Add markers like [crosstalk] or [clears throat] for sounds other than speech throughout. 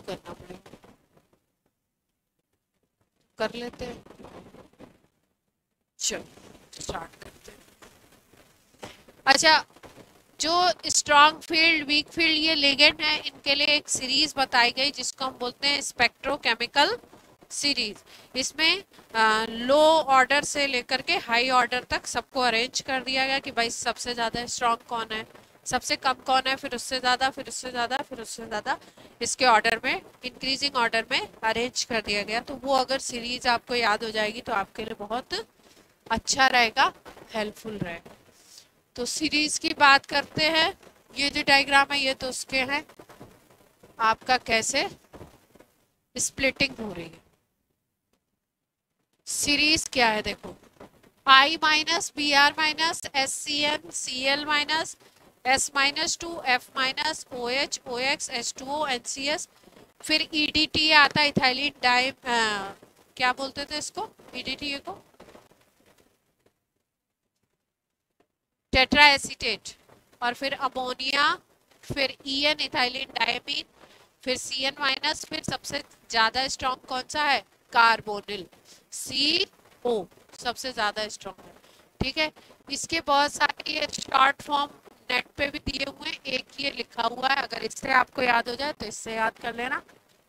करना पड़ेगा। कर लेते हैं। चलो स्टार्ट करते हैं। अच्छा जो स्ट्रॉन्ग फ़ील्ड वीक फ़ील्ड ये लेगेंड है, इनके लिए एक सीरीज़ बताई गई, जिसको हम बोलते हैं स्पेक्ट्रोकेमिकल सीरीज़ इसमें लो ऑर्डर से लेकर के हाई ऑर्डर तक सबको अरेंज कर दिया गया कि भाई सबसे ज़्यादा स्ट्रॉन्ग कौन है। सबसे कम कौन है? फिर उससे ज़्यादा, फिर उससे ज़्यादा, फिर उससे ज़्यादा। इसके ऑर्डर में इंक्रीजिंग ऑर्डर में अरेंज कर दिया गया। तो वो अगर सीरीज़ आपको याद हो जाएगी तो आपके लिए बहुत अच्छा रहेगा हेल्पफुल रहेगा। तो सीरीज़ की बात करते हैं। ये जो डायग्राम है, ये तो उसके हैं। आपका कैसे? स्प्लिटिंग हो रही है। सीरीज़ क्या है? देखो I minus B R minus S C M C L minus S minus two F minus O H O X H two O N C S फिर ई डी टी आता है ethylene die क्या बोलते थे इसको? E D T A को? Tetra acetate और फिर अमोनिया, फिर ई एन इथाइलिन डायमीन फिर सी एन माइनस फिर सबसे ज़्यादा स्ट्रॉन्ग कौन सा है? कार्बोनिल सी ओ सबसे ज़्यादा स्ट्रॉन्ग है। ठीक है? इसके बहुत सारे शॉर्ट फॉर्म नेट पे भी दिए हुए हैं। एक ये लिखा हुआ है। अगर इससे आपको याद हो जाए तो इससे याद कर लेना।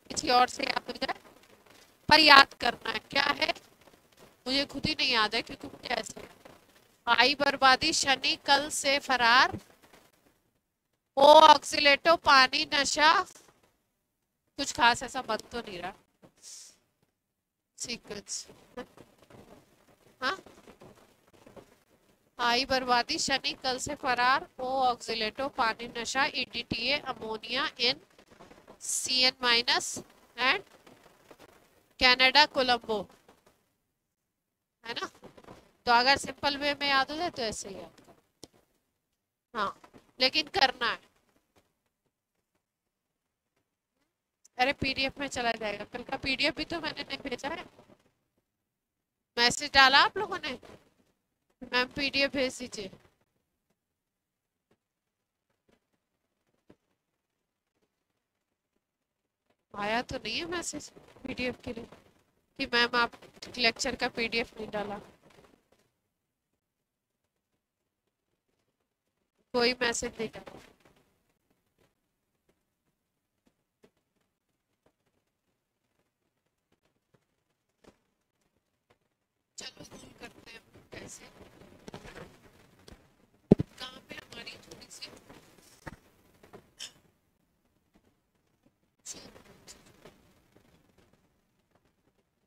किसी और से याद हो जाए। पर याद करना है। क्या है? मुझे खुद ही नहीं याद है क्योंकि मुझे ऐसे आई बर्बादी, शनि, कल से फरार। ओ ऑक्सीटो पानी, नशा। कुछ खास ऐसा बन तो नहीं रहा। सीक्वेंस हाँ? आई बर्बादी, शनि, कल से फरार, ओ ऑक्सीलेटो, पानी नशा EDTA ammonia en C N minus and Canada Colombo है ना? तो अगर सिंपल वे में याद हो जाए तो ऐसे ही याद हाँ लेकिन करना है। अरे पीडीएफ में चला जाएगा। कल का पीडीएफ भी तो मैंने नहीं भेजा है। मैसेज डाला आप लोगों ने? मैम पीडीएफ भेज दीजिए। आया तो नहीं है मैसेज पीडीएफ के लिए? कि मैम, आप लेक्चर का पीडीएफ नहीं डाला। कोई मैसेज नहीं डाला। चलो करते हैं कैसे कहाँ पे हमारी थोड़ी सी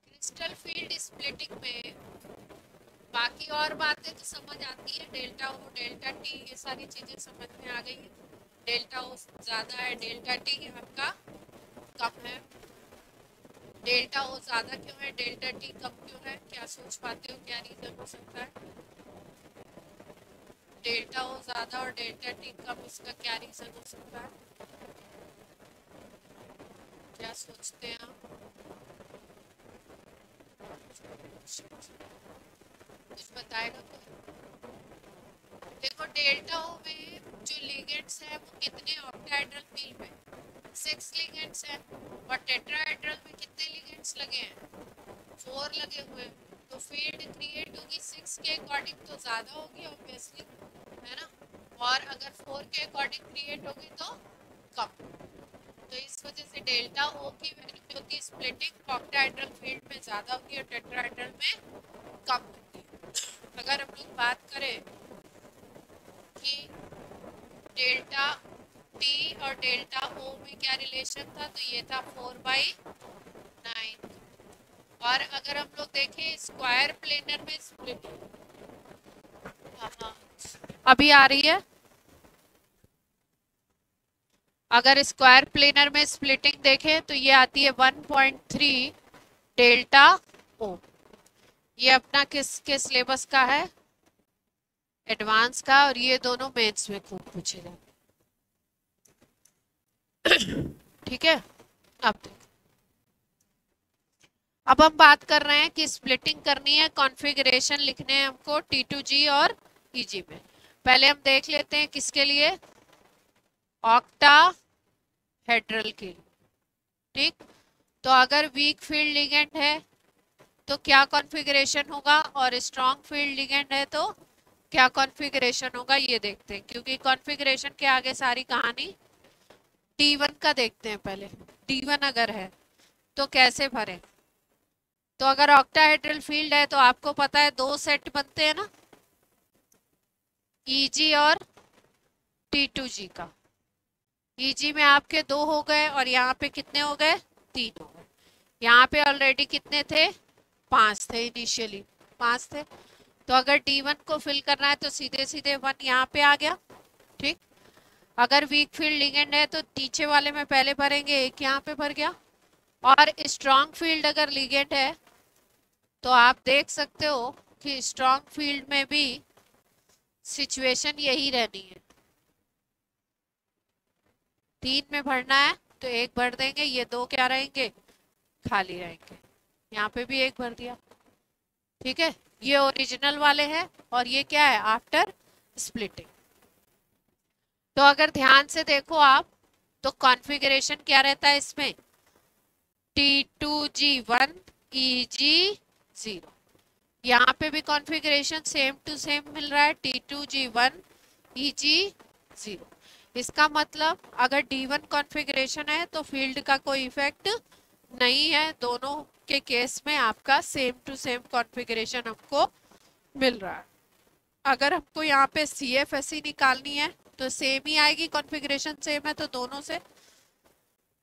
क्रिस्टल फ़ील्ड स्प्लिटिंग में बाकी और बातें तो समझ आती है। डेल्टा ओ, डेल्टा टी, ये सारी चीज़ें समझ में आ गई है। डेल्टा ओ ज़्यादा है, डेल्टा टी आपका कम है। डेल्टा ओ ज़्यादा क्यों है, डेल्टा टी कम क्यों है? क्या सोच पाते हो? क्या रीजन हो सकता है? डेल्टा ओ ज़्यादा और डेल्टा टी कम, इसका क्या रीजन हो सकता है? क्या सोचते हैं आप तो देखो डेल्टा ओ में जो लिगेंड्स है, वो कितने ऑक्टाहेड्रल फ़ील्ड में सिक्स लिगेंड्स हैं, और टेट्राहेड्रल में कितने लिगेंड्स लगे हैं? फोर लगे हुए तो फ़ील्ड क्रिएट होगी सिक्स के अकॉर्डिंग तो ज़्यादा होगी ऑब्वियसली है ना? और अगर फोर के अकॉर्डिंग क्रिएट होगी तो कम। तो इस वजह से डेल्टा ओ की वैल्यू होती है स्प्लिटिंग ऑक्टाहेड्रल फ़ील्ड में ज़्यादा होती है और टेट्राहेड्रल में कम होती है। अगर हम लोग बात करें कि डेल्टा टी और डेल्टा ओ में क्या रिलेशन था तो ये था फोर बाई नाइन और अगर हम लोग देखें स्क्वायर प्लेनर में स्प्लिटिंग हाँ। अभी आ रही है। अगर स्क्वायर प्लेनर में स्प्लिटिंग देखें तो ये आती है 1.3 डेल्टा ओ। ये अपना किस के सिलेबस का है? एडवांस का, और ये दोनों मेंस में खूब पूछे जाते ठीक है? अब अब हम बात कर रहे हैं कि स्प्लिटिंग करनी है कॉन्फ़िगरेशन लिखने हैं हमको टी टू जी और ई जी में। पहले हम देख लेते हैं किसके लिए? ऑक्टा हेड्रल के ठीक? तो अगर वीक फ़ील्ड लिगेंड है तो क्या कॉन्फ़िगरेशन होगा? और स्ट्रॉन्ग फ़ील्ड लिगेंड है तो क्या कॉन्फ़िगरेशन होगा? ये देखते हैं। क्योंकि कॉन्फ़िगरेशन के आगे सारी कहानी डी1 का देखते हैं पहले। डी1 अगर है तो कैसे भरें? तो अगर ऑक्टाहेड्रल फ़ील्ड है तो आपको पता है दो सेट बनते हैं ना ईजी और टी टू जी का। ईजी में आपके दो हो गए और यहाँ पे कितने हो गए? तीन हो गए। यहाँ पे ऑलरेडी कितने थे? पाँच थे इनिशियली पाँच थे। तो अगर डी वन को फिल करना है तो सीधे सीधे वन यहाँ पे आ गया। ठीक? अगर वीक फ़ील्ड लिगेंड है तो नीचे वाले में पहले भरेंगे, एक यहाँ पे भर गया। और स्ट्रॉन्ग फ़ील्ड अगर लिगेंड है तो आप देख सकते हो कि स्ट्रॉन्ग फ़ील्ड में भी सिचुएशन यही रहनी है। तीन में भरना है तो एक भर देंगे, ये दो क्या रहेंगे? खाली रहेंगे। यहाँ पे भी एक भर दिया। ठीक है? ये ओरिजिनल वाले हैं और ये क्या है? आफ्टर स्प्लिटिंग तो अगर ध्यान से देखो आप तो कॉन्फ़िगरेशन क्या रहता है इसमें? T two G one E G zero यहाँ पे भी कॉन्फ़िगरेशन सेम टू सेम मिल रहा है T two G one E G zero इसका मतलब अगर डी वन कॉन्फ़िगरेशन है तो फ़ील्ड का कोई इफ़ेक्ट नहीं है। दोनों के केस में आपका सेम टू सेम कॉन्फ़िगरेशन हमको मिल रहा है। अगर हमको यहाँ पे सी एफ़ एस सी निकालनी है तो सेम ही आएगी कॉन्फ़िगरेशन सेम है तो दोनों से।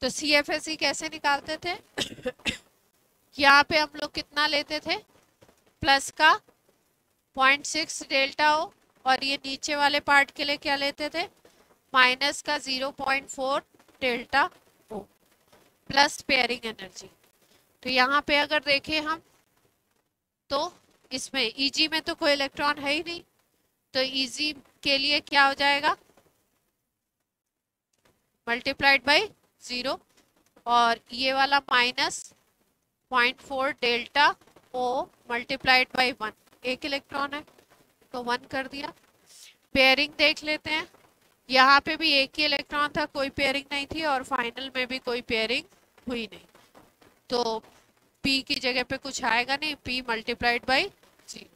तो सी एफ़ एस सी कैसे निकालते थे? [coughs] यहाँ पे हम लोग कितना लेते थे? प्लस का पॉइंट सिक्स डेल्टा ओ और ये नीचे वाले पार्ट के लिए क्या लेते थे? माइनस का zero point four delta O, plus pairing energy. तो यहाँ पे अगर देखें हम तो इसमें ईजी e में तो कोई इलेक्ट्रॉन है ही नहीं। तो ईजी e के लिए क्या हो जाएगा? Multiplied by zero. और ये वाला minus point four delta O multiplied by one. एक इलेक्ट्रॉन है तो वन कर दिया। पेयरिंग देख लेते हैं। यहाँ पे भी एक ही इलेक्ट्रॉन था, कोई पेयरिंग नहीं थी और फाइनल में भी कोई पेयरिंग हुई नहीं। तो पी की जगह पे कुछ आएगा नहीं पी मल्टीप्लाइड बाई जी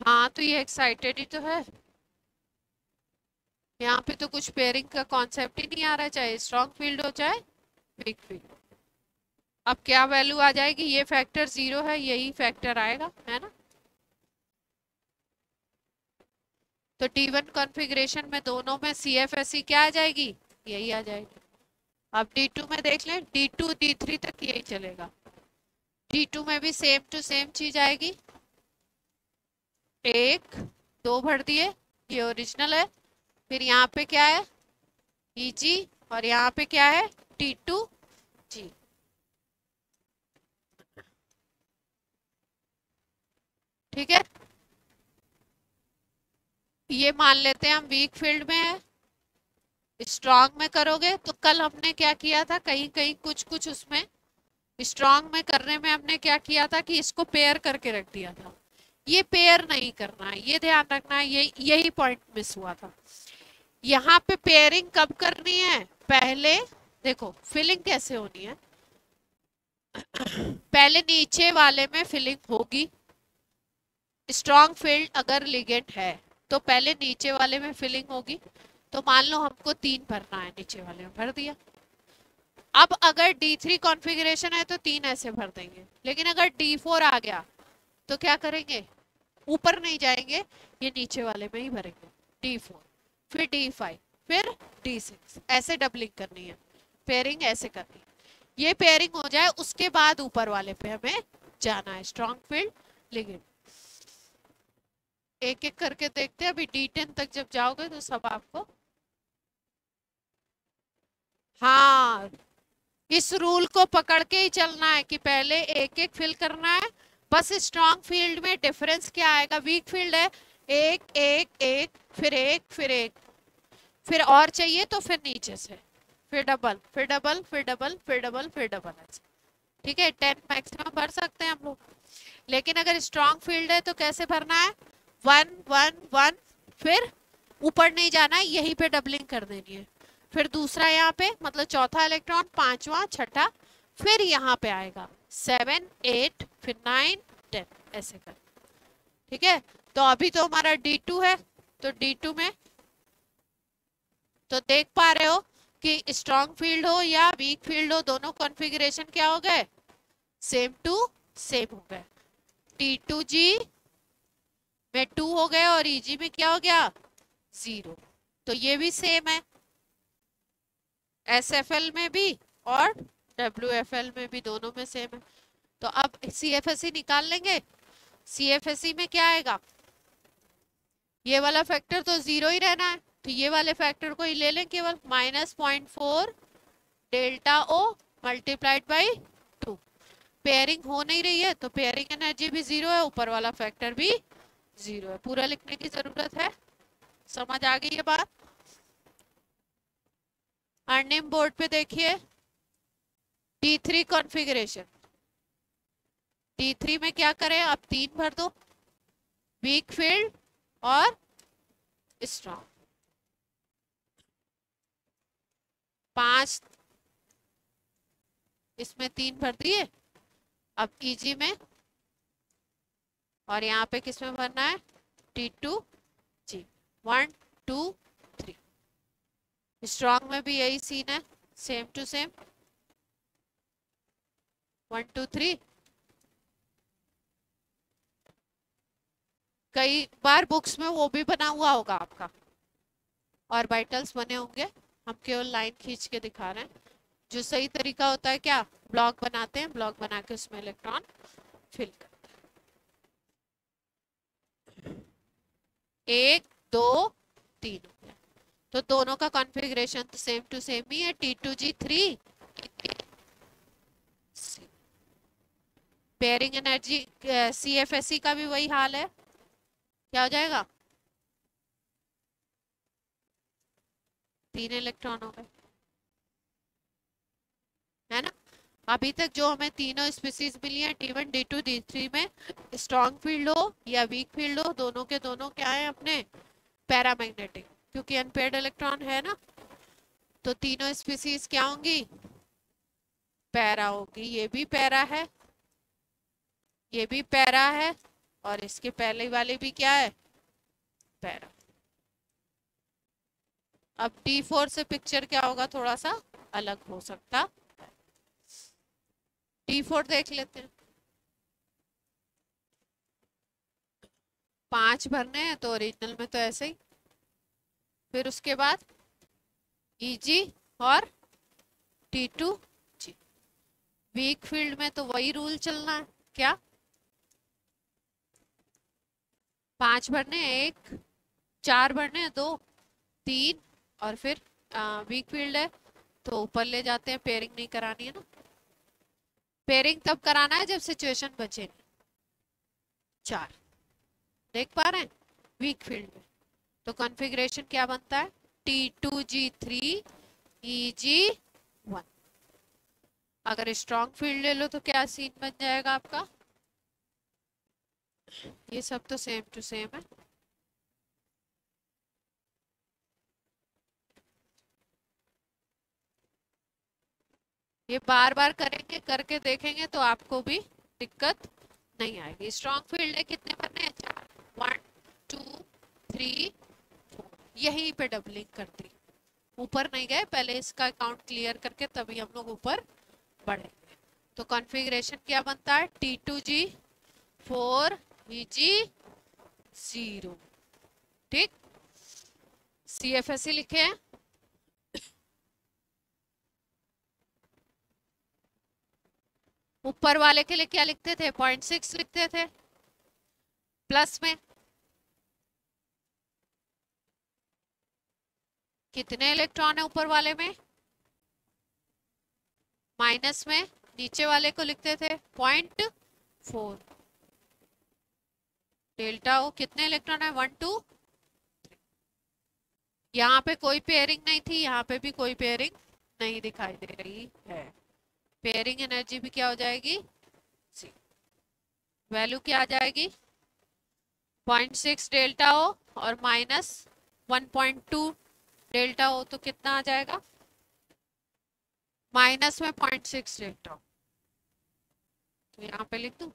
हाँ तो ये एक्साइटेड ही तो है। यहाँ पे तो कुछ पेयरिंग का कॉन्सेप्ट ही नहीं आ रहा, चाहे स्ट्रॉन्ग फ़ील्ड हो, चाहे वीक फ़ील्ड अब क्या वैल्यू आ जाएगी? ये फैक्टर ज़ीरो है, यही फैक्टर आएगा, है ना? तो टी वन कॉन्फ़िगरेशन में दोनों में सी एफ़ एस सी क्या आ जाएगी? यही आ जाएगी। अब डी टू में देख लें डी टू डी थ्री तक यही चलेगा। डी टू में भी सेम टू सेम चीज़ आएगी। एक, दो भर दिए, ये ओरिजिनल है। फिर यहाँ पे क्या है? ई e जी और यहाँ पे क्या है? टी टू जी ठीक है? ये मान लेते हैं हम वीक फ़ील्ड में है। स्ट्रांग में करोगे तो कल हमने क्या किया था? कहीं कहीं कुछ कुछ उसमें स्ट्रांग में करने में हमने क्या किया था कि इसको पेयर करके रख दिया था। ये पेयर नहीं करना है ये ध्यान रखना है ये, यही पॉइंट मिस हुआ था। यहाँ पे पेयरिंग कब करनी है? पहले, देखो फिलिंग कैसे होनी है? [coughs] पहले नीचे वाले में फिलिंग होगी। स्ट्रॉन्ग फ़ील्ड अगर लिगेंट है तो पहले नीचे वाले में फिलिंग होगी। तो मान लो हमको तीन भरना है, नीचे वाले में भर दिया। अब अगर D3 कॉन्फ़िगरेशन है तो तीन ऐसे भर देंगे। लेकिन अगर D4 आ गया तो क्या करेंगे? ऊपर नहीं जाएँगे, ये नीचे वाले में ही भरेंगे। D4 फिर D5 फिर D6 ऐसे डबलिंग करनी है। पेयरिंग ऐसे करनी है। ये पेयरिंग हो जाए, उसके बाद ऊपर वाले पे हमें जाना है स्ट्रॉन्ग फ़ील्ड लिगेंड एक एक करके देखते हैं। अभी डी टेन तक जब जाओगे तो सब आपको हाँ इस रूल को पकड़ के ही चलना है कि पहले एक एक फिल करना है। बस स्ट्रॉन्ग फ़ील्ड में डिफरेंस क्या आएगा? वीक फ़ील्ड है। एक एक एक, फिर एक फिर एक। फिर और चाहिए तो फिर नीचे से। फिर डबल फिर डबल फिर डबल फिर डबल फिर डबल ठीक है? टेन मैक्सिमम भर सकते हैं हम लोग। लेकिन अगर स्ट्रॉन्ग फ़ील्ड है तो कैसे भरना है? वन वन वन, फिर ऊपर नहीं जाना है, यहीं पे डबलिंग कर देनी है। फिर दूसरा यहाँ पे मतलब चौथा इलेक्ट्रॉन पांचवा, छठा, फिर यहाँ पे आएगा। सेवन एट फिर नाइन टेन ऐसे कर। ठीक है? तो अभी तो हमारा डी टू है तो डी टू में तो देख पा रहे हो कि स्ट्रॉन्ग फ़ील्ड हो या वीक फ़ील्ड हो, दोनों कॉन्फ़िगरेशन क्या हो गए? सेम टू सेम हो गए। टी टू जी में टू हो गए और ईजी e में क्या हो गया? ज़ीरो तो ये भी सेम है। एस एफ़ एल में भी और डब्ल्यू एफ़ एल में भी दोनों में सेम है। तो अब सी एफ़ एस सी निकाल लेंगे। सी एफ़ एस सी में क्या आएगा? ये वाला फैक्टर तो ज़ीरो ही रहना है। तो ये वाले फैक्टर को ही ले लें केवल। Minus point four delta O multiplied by two pairing हो नहीं रही है तो पेयरिंग एनर्जी भी ज़ीरो है। ऊपर वाला फैक्टर भी ज़ीरो है। पूरा लिखने की ज़रूरत है। समझ आ गई ये बात? अर्निम बोर्ड पे देखिए। T three configuration T three में क्या करें? आप तीन भर दो। वीक फ़ील्ड और स्ट्रॉन्ग पाँच। इसमें तीन भर दिए। अब इजी में और यहाँ पे किसमें भरना है? T two G. One two three strong में भी यही सीन है. Same to same one two three कई बार बुक्स में वो भी बना हुआ होगा आपका। और बाइटल्स बने होंगे। हम केवल लाइन खींच के दिखा रहे हैं। जो सही तरीका होता है क्या? ब्लॉक बनाते हैं। ब्लॉक बना के उसमें इलेक्ट्रॉन फिल करते एक, दो, तीन हो गया। तो दोनों का कॉन्फ़िगरेशन तो सेम टू सेम ही है। T two G three pairing energy C F S C का भी वही हाल है। क्या हो जाएगा? तीन इलेक्ट्रॉन हो गए है ना? अभी तक जो हमें तीनों स्पीसीज मिली है D one D two D three में स्ट्रॉन्ग फ़ील्ड हो या वीक फ़ील्ड हो, दोनों के दोनों क्या है अपने? पैरामैग्नेटिक क्योंकि अनपेड इलेक्ट्रॉन है ना? तो तीनों स्पीसीज क्या होंगी? पैरा होगी, ये भी पैरा है। ये भी पैरा है, और इसके पहले वाले भी क्या है? पैरा। अब डी फोर से पिक्चर क्या होगा? थोड़ा सा अलग हो सकता। डी फोर देख लेते हैं। पाँच भरने हैं तो ओरिजिनल में तो ऐसे ही। फिर उसके बाद ईजी e और T two G. Weak field में तो वही रूल चलना है। क्या? पाँच भरने एक, चार भरने हैं, दो, तीन और फिर वीक फ़ील्ड है। तो ऊपर ले जाते हैं पेयरिंग नहीं करानी है ना। पेयरिंग तब कराना है जब सिचुएशन बचे चार। देख पा रहे हैं? वीक फ़ील्ड में। तो कॉन्फ़िगरेशन क्या बनता है? T two G three E G one अगर स्ट्रॉन्ग फ़ील्ड ले लो तो क्या सीन बन जाएगा आपका? ये सब तो सेम टू सेम है। ये बार बार करेंगे, करके देखेंगे तो आपको भी दिक्कत नहीं आएगी। स्ट्रॉन्ग फ़ील्ड है, कितने बनने हैं? चार। वन टू थ्री फोर यहीं पे डबलिंग कर दी ऊपर नहीं गए, पहले इसका अकाउंट क्लियर करके तभी हम लोग ऊपर बढ़ेंगे। तो कॉन्फ़िगरेशन क्या बनता है? T two g four g zero ठीक? सी एफ़ एस लिखे हैं? ऊपर वाले के लिए क्या लिखते थे? पॉइंट सिक्स लिखते थे। प्लस में। कितने इलेक्ट्रॉन है ऊपर वाले में? माइनस में। नीचे वाले को लिखते थे। पॉइंट फोर डेल्टा ओ कितने इलेक्ट्रॉन है? वन टू यहाँ पे कोई पेयरिंग नहीं थी। यहाँ पे भी कोई पेयरिंग नहीं दिखाई दे रही है। पेयरिंग एनर्जी भी क्या हो जाएगी? सी वैल्यू क्या आ जाएगी? पॉइंट सिक्स डेल्टा ओ और माइनस 1.2 डेल्टा हो तो कितना आ जाएगा? माइनस में पॉइंट सिक्स डेल्टा तो यहाँ पे लिख दू।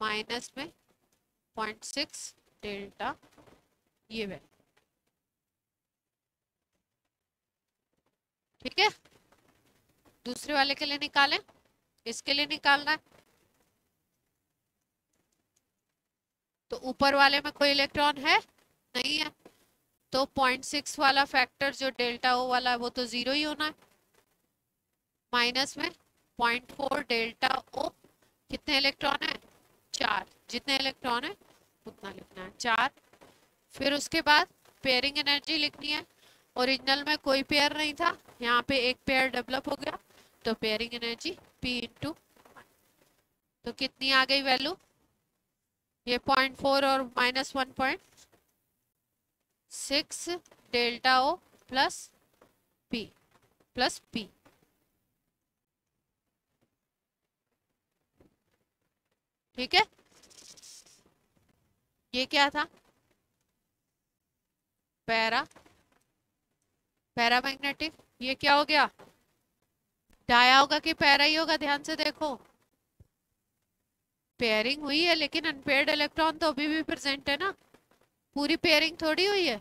माइनस में पॉइंट सिक्स डेल्टा ये वैल्यू ठीक है? दूसरे वाले के लिए निकालें। इसके लिए निकालना है? तो ऊपर वाले में कोई इलेक्ट्रॉन है? नहीं है। तो पॉइंट सिक्स वाला फैक्टर जो डेल्टा ओ वाला है, वो तो ज़ीरो ही होना है। माइनस में पॉइंट फोर डेल्टा ओ कितने इलेक्ट्रॉन है? चार। जितने इलेक्ट्रॉन है, उतना लिखना है। चार। फिर उसके बाद पेयरिंग एनर्जी लिखनी है। ओरिजिनल में कोई पेयर नहीं था। यहाँ पे एक पेयर डेवलप हो गया। तो पेयरिंग एनर्जी पी इंटू तो कितनी आ गई वैल्यू ये पॉइंट फोर और minus one point six delta o plus P plus P ठीक है? ये क्या था? पैरा, पैरामैग्नेटिक, ये क्या हो गया? डाया होगा कि पैरा ही होगा? ध्यान से देखो। पेयरिंग हुई है, लेकिन अनपेयर्ड इलेक्ट्रॉन तो अभी भी प्रेजेंट है ना। पूरी पेयरिंग थोड़ी हुई है।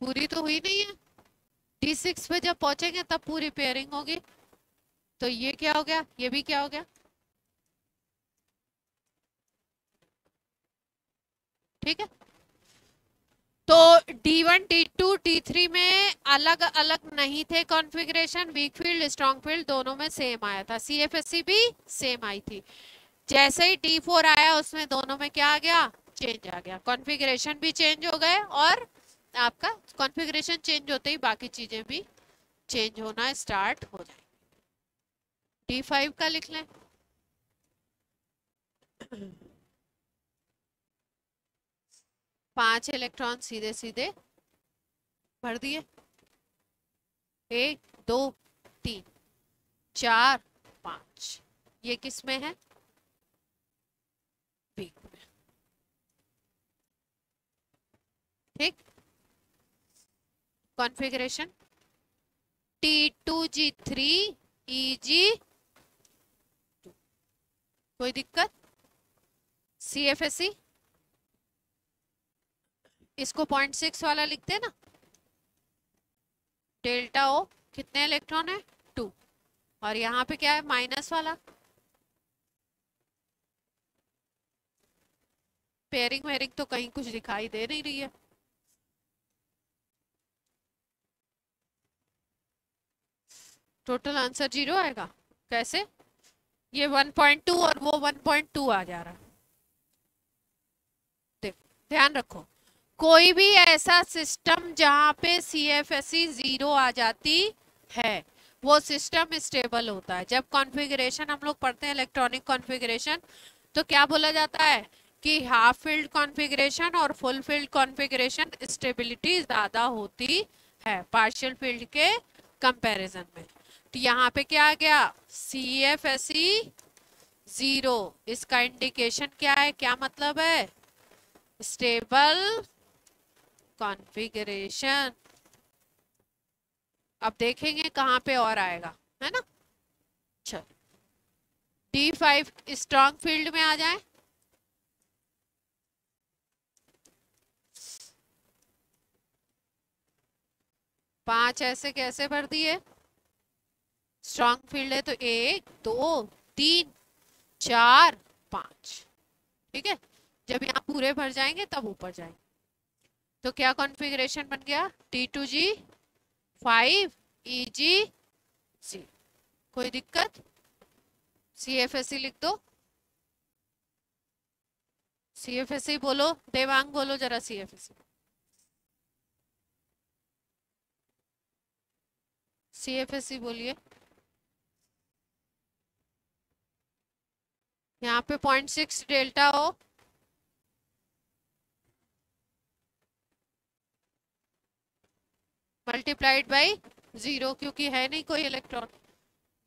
पूरी तो हुई नहीं है। डी सिक्स पे जब पहुँचेंगे, तब पूरी पेयरिंग होगी। तो ये क्या हो गया? ये भी क्या हो गया? ठीक है? तो D1, D2, D3 में अलग अलग नहीं थे configuration weak field strong field दोनों में सेम आया था। सी एफ़ एस सी भी सेम आई थी। जैसे ही D4 आया उसमें दोनों में क्या आ गया? चेंज आ गया। कॉन्फ़िगरेशन भी चेंज हो गए और आपका कॉन्फ़िगरेशन चेंज होते ही बाकी चीज़ें भी चेंज होना स्टार्ट हो जाए D5 का लिख लें। पाँच इलेक्ट्रॉन सीधे सीधे भर दिए। एक, दो, तीन, चार, पाँच। ये किसमें है? बी में। ठीक? Configuration? T two g three, e g कोई दिक्कत? सी एफ़ एस सी इसको पॉइंट सिक्स वाला लिखते हैं ना? डेल्टा ओ, कितने इलेक्ट्रॉन है? टू और यहाँ पे क्या है? माइनस वाला। पेयरिंग वेयरिंग तो कहीं कुछ दिखाई दे नहीं रही है। टोटल आंसर ज़ीरो आएगा। कैसे? ये 1.2 और वो 1.2 आ जा रहा। है देख, ध्यान रखो। कोई भी ऐसा सिस्टम जहाँ पे C F S C zero आ जाती है, वो सिस्टम स्टेबल होता है। जब कॉन्फ़िगरेशन हम लोग पढ़ते हैं इलेक्ट्रॉनिक कॉन्फ़िगरेशन तो क्या बोला जाता है कि हाफ़ फ़ील्ड कॉन्फ़िगरेशन और फुल फ़ील्ड कॉन्फ़िगरेशन स्टेबिलिटी ज़्यादा होती है पार्शियल फ़ील्ड के कंपैरिजन में। तो यहाँ पे क्या आ गया? C F S C zero इसका इंडिकेशन क्या है? क्या मतलब है? स्टेबल कॉन्फ़िगरेशन अब देखेंगे कहाँ पे और आएगा, है ना? चल। डी फाइव स्ट्रॉन्ग फ़ील्ड में आ जाए। पाँच ऐसे कैसे भर दिए? स्ट्रॉन्ग फ़ील्ड है तो एक, दो, तीन, चार, पाँच। ठीक है? जब यहाँ पूरे भर जाएँगे, तब ऊपर जाएँगे। तो क्या कॉन्फ़िगरेशन बन गया? T two g five e g. C कोई दिक्कत? सी एफ़ एस सी लिख दो। सी एफ़ एस सी बोलो, देवांग बोलो, जरा C F S C C F S C बोलिए। यहाँ पे पॉइंट सिक्स डेल्टा हो। मल्टीप्लाइड बाई ज़ीरो क्योंकि है नहीं कोई इलेक्ट्रॉन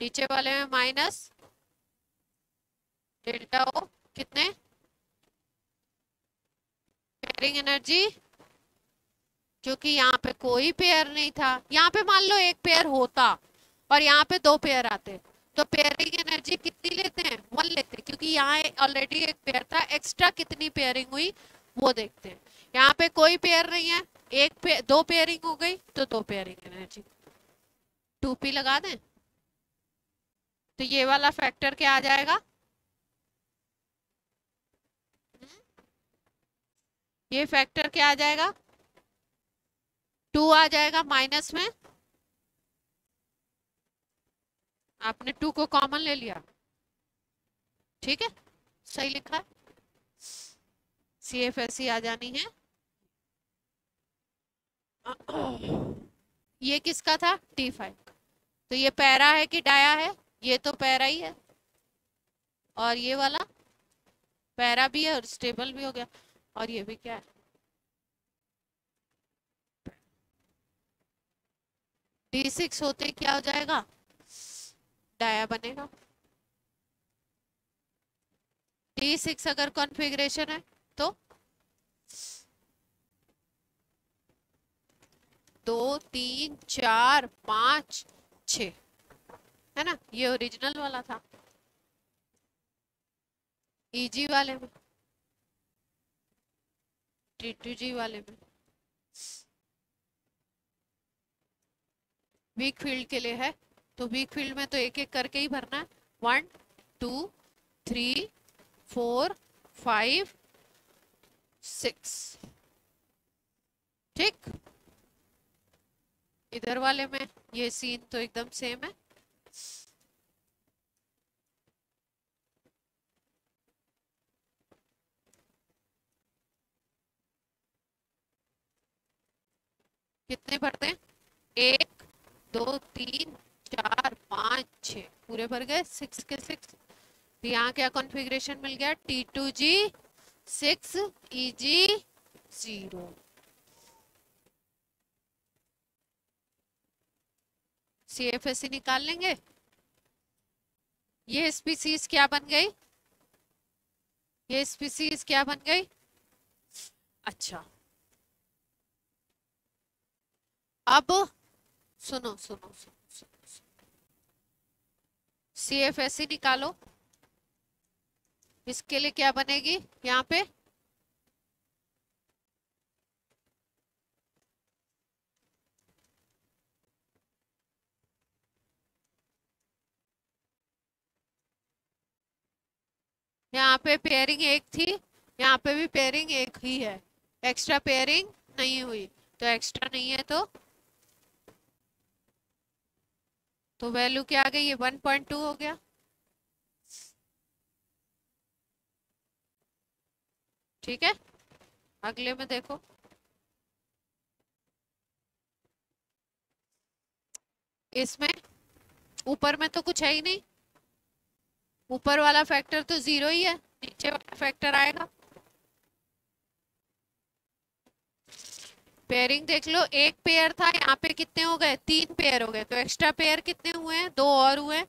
नीचे वाले में माइनस डेल्टा ओ कितने? पेयरिंग एनर्जी क्योंकि यहाँ पे कोई पेयर नहीं था। यहाँ पे मान लो एक पेयर होता और यहाँ पे दो पेयर आते। तो पेयरिंग एनर्जी कितनी लेते हैं? वन लेते क्योंकि यहाँ ऑलरेडी एक पेयर था। एक्स्ट्रा कितनी पेयरिंग हुई, वो देखते हैं। यहाँ पे कोई पेयर नहीं है। एक पे, दो पेयरिंग हो गई तो दो पेयरिंग एनर्जी टू पी लगा दें। तो ये वाला फैक्टर क्या आ जाएगा? ये फैक्टर क्या आ जाएगा? टू आ जाएगा माइनस में। आपने टू को कॉमन ले लिया। ठीक है? सही लिखा सी एफ़ एस सी आ जानी है। ये किसका था? टी फाइव तो ये पैरा है कि डाया है? ये तो पैरा ही है। और ये वाला? पैरा भी है और स्टेबल भी हो गया। और ये भी क्या है? डी सिक्स होते क्या हो जाएगा? डाया बनेगा। डी सिक्स अगर कॉन्फ़िगरेशन है तो दो, तीन, चार, पाँच, छ। है ना? ये ओरिजिनल वाला था। ईजी e वाले में। टी टू जी वाले में। वीक फ़ील्ड के लिए है। तो वीक फ़ील्ड में तो एक एक करके ही भरना है। One two three four five six ठीक? इधर वाले में, ये सीन तो एकदम सेम है। कितने भरते हैं? एक, दो, तीन, चार, पाँच छ पूरे भर गए? सिक्स के सिक्स तो यहाँ क्या कॉन्फ़िगरेशन मिल गया? T two g six e g zero C F S निकाल लेंगे। ये स्पीसीज क्या बन गई? ये स्पीसीज क्या बन गई? अच्छा। अब सुनो सुनो सुनो सी एफ़ एस निकालो। इसके लिए क्या बनेगी? यहाँ पे यहाँ पे पेयरिंग एक थी, यहाँ पे भी पेयरिंग एक ही है। एक्स्ट्रा पेयरिंग नहीं हुई तो एक्स्ट्रा नहीं है तो? तो वैल्यू क्या आ गई? ये वन पॉइंट टू हो गया। ठीक है? अगले में देखो। इसमें ऊपर में तो कुछ है ही नहीं। ऊपर वाला फैक्टर तो ज़ीरो ही है, नीचे वाला फैक्टर आएगा। पेयरिंग देख लो, एक पेयर था, यहाँ पे कितने हो गए? तीन पेयर हो गए। तो एक्स्ट्रा पेयर कितने हुए हैं? दो और हुए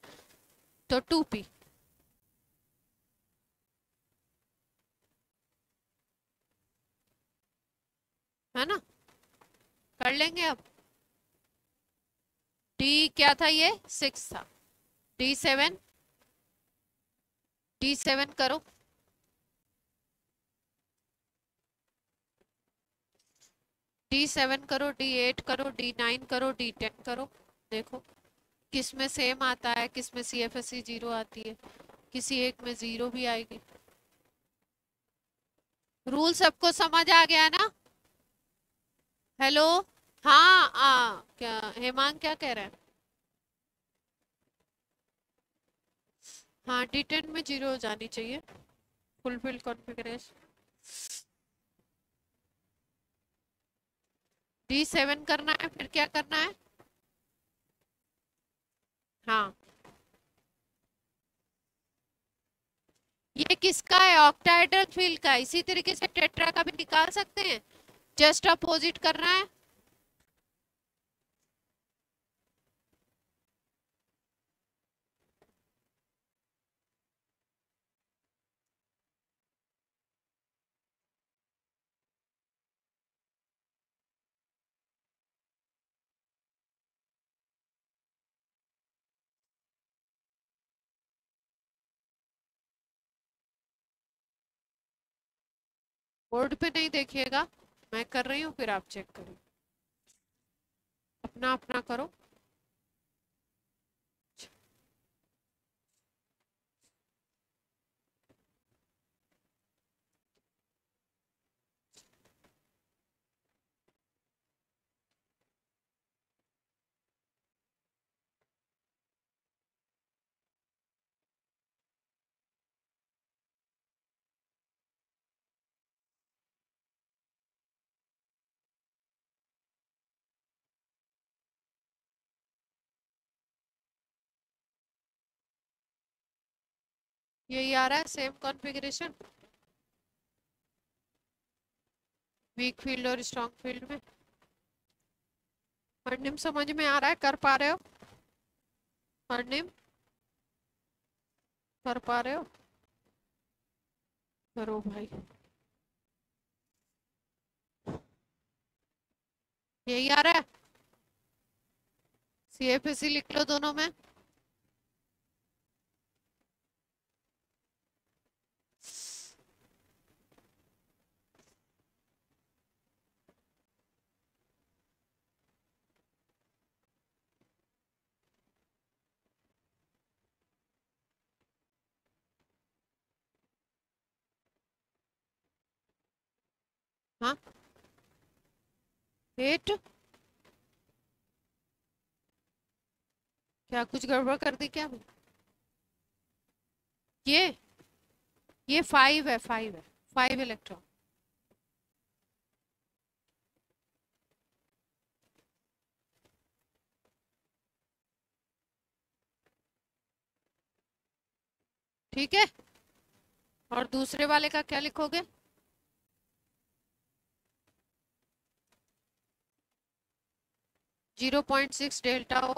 तो टू पी है ना? कर लेंगे अब। डी क्या था ये? सिक्स था। डी सेवन डी सेवन करो। डी सेवन करो डी एट करो डी नाइन करो डी टेन करो। देखो किसमें सेम आता है किसमें C F S C zero आती है। किसी एक में ज़ीरो भी आएगी। रूल सबको समझ आ गया ना? हेलो हाँ आ, क्या हेमांग क्या कह रहे हैं? हाँ डी टेन में ज़ीरो हो जानी चाहिए। फुलफिल कॉन्फ़िगरेशन डी सेवन करना है, फिर क्या करना है? हाँ। ये किसका है? ऑक्टाइडल फ़ील्ड का। इसी तरीके से टेट्रा का भी निकाल सकते हैं। जस्ट अपोजिट करना है। बोर्ड पे नहीं देखिएगा। मैं कर रही हूँ, फिर आप चेक करिए। अपना अपना करो। यही आ रहा है सेम कॉन्फ़िगरेशन वीक फ़ील्ड और स्ट्रॉन्ग फ़ील्ड में. अर्निम समझ में आ रहा है? कर पा रहे हो? अर्निम कर पा रहे हो? करो भाई। यही आ रहा है? सी एफ़ एस लिख लो दोनों में। हाँ? एट क्या कुछ गड़बड़ कर दी क्या? ये ये फाइव है फाइव है फाइव इलेक्ट्रॉन ठीक है? और दूसरे वाले का क्या लिखोगे? Zero point six delta o.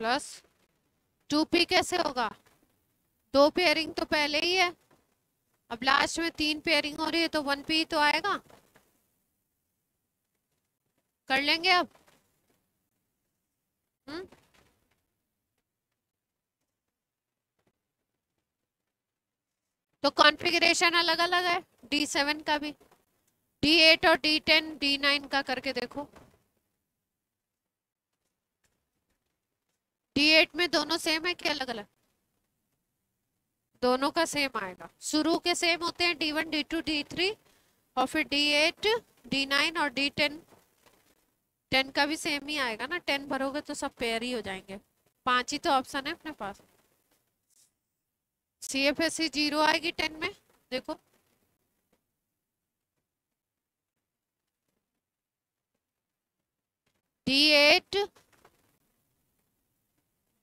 Plus two P कैसे होगा? दो पेयरिंग तो पहले ही है। अब लास्ट में तीन पेयरिंग हो रही है तो वन पी तो आएगा। कर लेंगे अब। हम्म? तो कॉन्फ़िगरेशन अलग अलग है। डी सेवन का भी। डी एट और डी टेन डी नाइन का करके देखो। डी एट में दोनों सेम है कि अलग अलग दोनों का सेम आएगा। शुरू के सेम होते हैं d one d two d three और फिर डी एट डी नाइन और डी टेन टेन का भी सेम ही आएगा ना। टेन भरोगे तो सब पेयर ही हो जाएँगे। पाँच ही तो ऑप्शन है अपने पास। C F S C zero आएगी टेन में? देखो। डी एट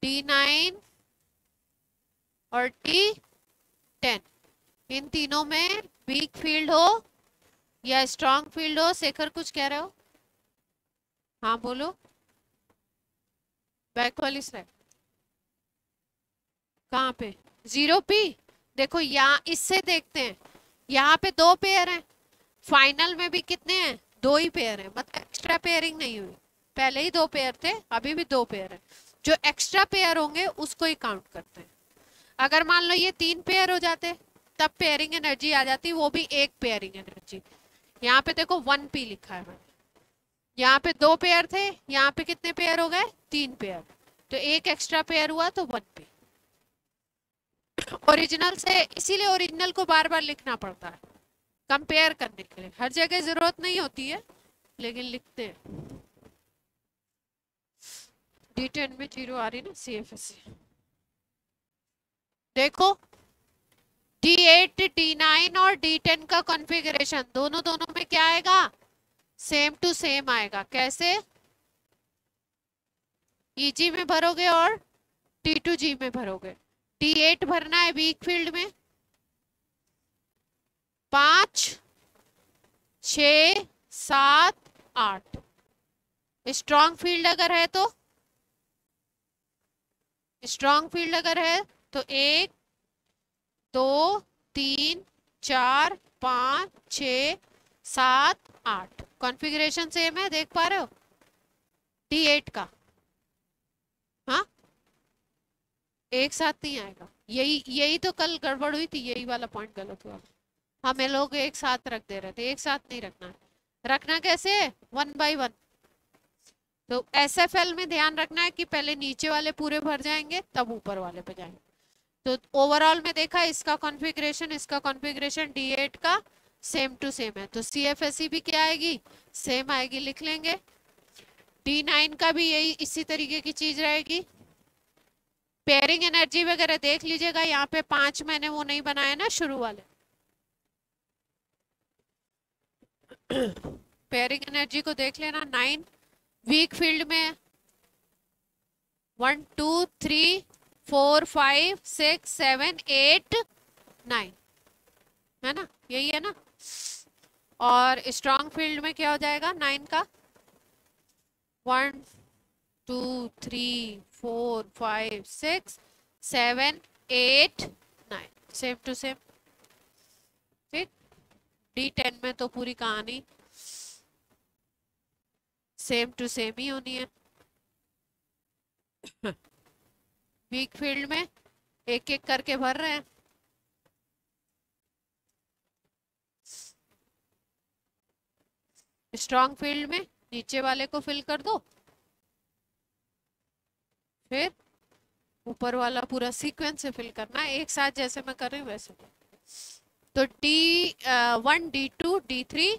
डी नाइन और टी टेन इन तीनों में वीक फ़ील्ड हो या स्ट्रांग फ़ील्ड हो, शेखर कुछ कह रहे हो? हाँ बोलो। बैक वाली साइड कहाँ पे? Zero P. देखो यहाँ, इससे देखते हैं। यहाँ पे दो पेयर हैं। फाइनल में भी कितने हैं? दो ही पेयर हैं। मतलब एक्स्ट्रा पेयरिंग नहीं हुई। पहले ही दो पेयर थे, अभी भी दो पेयर हैं। जो एक्स्ट्रा पेयर होंगे, उसको ही काउंट करते हैं। अगर मान लो ये तीन पेयर हो जाते, तब पेयरिंग एनर्जी आ जाती, वो भी एक पेयरिंग एनर्जी यहाँ पे देखो वन पी लिखा है मैंने। यहाँ पे दो पेयर थे, यहाँ पे कितने पेयर हो गए? तीन पेयर तो एक एक्स्ट्रा पेयर हुआ तो वन पी ओरिजिनल से, इसीलिए ओरिजिनल को बार बार लिखना पड़ता है। कंपेयर करने के लिए। हर जगह ज़रूरत नहीं होती है, लेकिन लिखते हैं। डी टेन में ज़ीरो आ रही ना सी एफ़ एस देखो डी एट डी नाइन और डी टेन का कॉन्फ़िगरेशन दोनों दोनों में क्या आएगा? सेम टू सेम आएगा। कैसे? ईजी में भरोगे और टी टू जी में भरोगे। टी एट भरना है वीक फ़ील्ड में। पाँच छ सात, आठ। स्ट्रॉन्ग फ़ील्ड अगर है तो? स्ट्रॉन्ग फ़ील्ड अगर है तो एक, दो, तीन, चार, पाँच छ सात, आठ। कॉन्फ़िगरेशन सेम है, देख पा रहे हो? टी एट का। हाँ? एक साथ नहीं आएगा। यही यही तो कल गड़बड़ हुई थी, यही वाला पॉइंट गलत हुआ। हमें लोग एक साथ रख दे रहे थे, एक साथ नहीं रखना। रखना कैसे? वन बाई वन तो एस एफ़ एल में ध्यान रखना है कि पहले नीचे वाले पूरे भर जाएँगे, तब ऊपर वाले पे जाएँगे। तो ओवरऑल में देखा, इसका कॉन्फ़िगरेशन इसका कॉन्फ़िगरेशन डी एट का सेम टू सेम है। तो सी एफ़ एस सी भी क्या आएगी? सेम आएगी, लिख लेंगे। डी नाइन का भी यही इसी तरीके की चीज़ रहेगी। पेयरिंग एनर्जी वगैरह देख लीजिएगा, यहाँ पे पाँच मैंने वो नहीं बनाया ना शुरू वाले। [clears throat] पेयरिंग एनर्जी को देख लेना, नाइन वीक फ़ील्ड में। One, two, three, four, five, six, seven, eight, nine. है ना? यही है ना? और स्ट्रॉन्ग फ़ील्ड में क्या हो जाएगा? नाइन का। One, two, three four five six seven eight nine same to same ठीक डी टेन में तो पूरी कहानी। सेम टू सेम ही होनी है। वीक फ़ील्ड में एक एक करके भर रहे हैं। स्ट्रॉन्ग फ़ील्ड में नीचे वाले को फिल कर दो। फिर ऊपर वाला पूरा सीक्वेंस से फिल करना है एक साथ जैसे मैं कर रही हूँ वैसे तो d one d two d three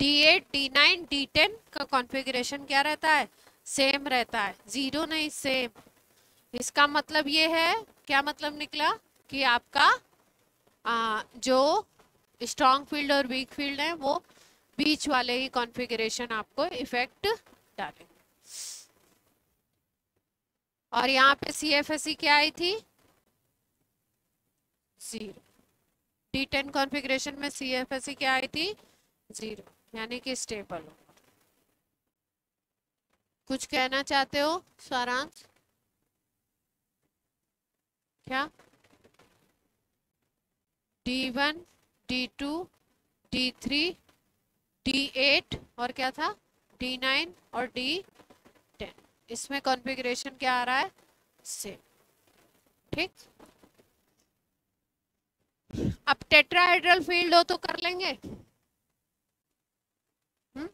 d eight d nine d ten का कॉन्फ़िगरेशन क्या रहता है? सेम रहता है। ज़ीरो नहीं सेम इसका मतलब ये है क्या मतलब निकला? कि आपका आ, जो स्ट्रॉन्ग फ़ील्ड और वीक फ़ील्ड है वो बीच वाले ही कॉन्फ़िगरेशन आपको इफ़ेक्ट डालेंगे। और यहाँ पे सी एफ़ एस सी क्या आई थी? ज़ीरो डी टेन कॉन्फ़िगरेशन में सी एफ़ एस सी क्या आई थी? ज़ीरो यानी कि स्टेबल कुछ कहना चाहते हो, सारांश? क्या? D one d two d three d eight और क्या था? डी नाइन और डी इसमें कॉन्फ़िगरेशन क्या आ रहा है? सेम ठीक? अब टेट्राहेड्रल फ़ील्ड हो तो कर लेंगे। हम्म?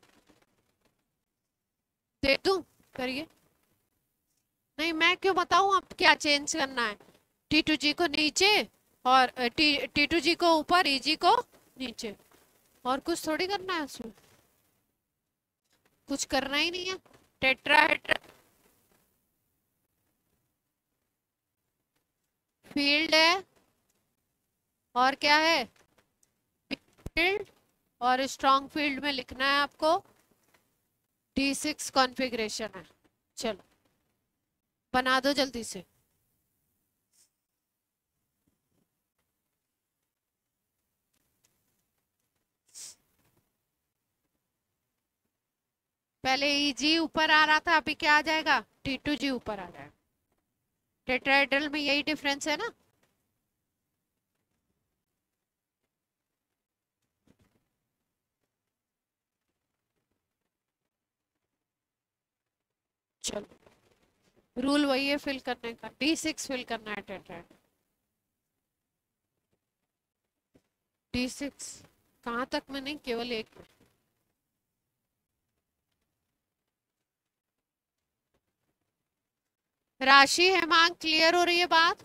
दे दू? करिए। नहीं, मैं क्यों बताऊँ? अब क्या चेंज करना है? टी टू जी को नीचे और टी टी टू जी को ऊपर ई जी को नीचे। और कुछ थोड़ी करना है उसमें? कुछ करना ही नहीं है। टेट्राहेड्रल फ़ील्ड है, और क्या है? फ़ील्ड, और स्ट्रॉन्ग फ़ील्ड में लिखना है आपको। डी सिक्स कॉन्फिग्रेशन है। चलो, बना दो जल्दी से। पहले ई जी ऊपर आ रहा था, अभी क्या आ जाएगा? टी टू जी ऊपर आ जाएगा। टेट्राहेड्रल में यही डिफरेंस है ना? चलो। रूल वही है फिल करने का। डी सिक्स फिल करना है टेट्राहेड डी सिक्स कहाँ तक में नहीं केवल एक में राशि हेमांग क्लियर हो रही है बात?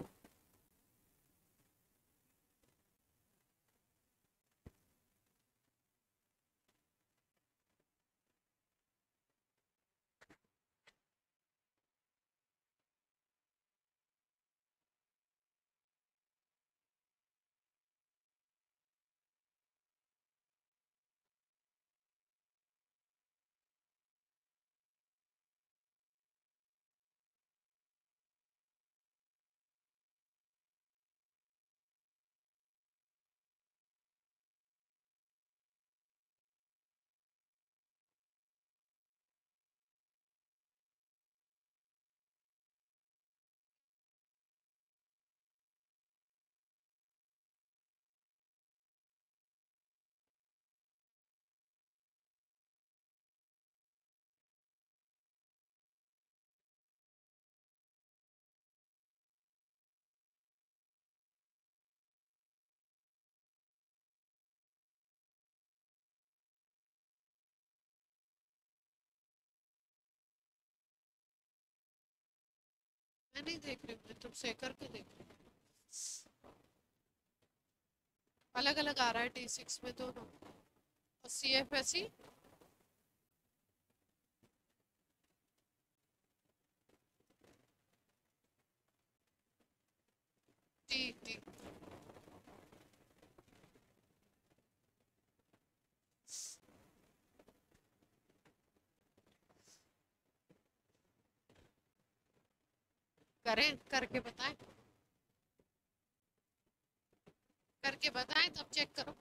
मैं नहीं देख रही तुम से करके देख रही अलग अलग आ रहा है टी सिक्स में दोनों। और सी एफ़ एस सी ठीक ठीक करें, करके बताएँ। करके बताएँ, तब चेक करो।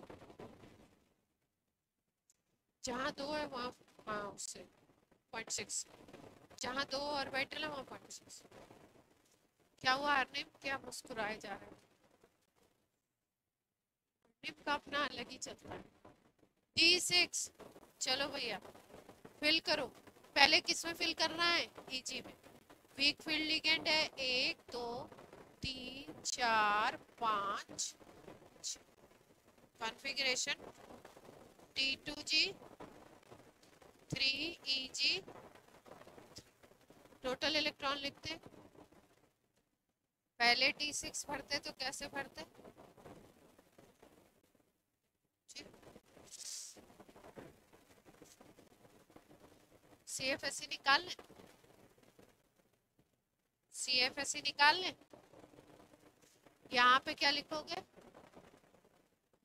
जहाँ दो है, वहाँ वहाँ उससे पॉइंट सिक्स जहाँ दो और बैटल है, वहाँ पॉइंट सिक्स क्या हुआ अर्निम क्या मुस्कुराए जा रहे हैं? अर्निम का अपना अलग ही चलता है। डी सिक्स चलो भैया फिल करो। पहले किसमें फिल करना है? ईजी में। वीक फ़ील्ड लिगेंड है। एक, दो, तीन, चार, पाँच। Configuration t two g three e g total electron लिखते पहले टी सिक्स भरते तो कैसे भरते सी एफ़ एस सी निकाल लें सी एफ़ एस निकाल लें यहाँ पे क्या लिखोगे?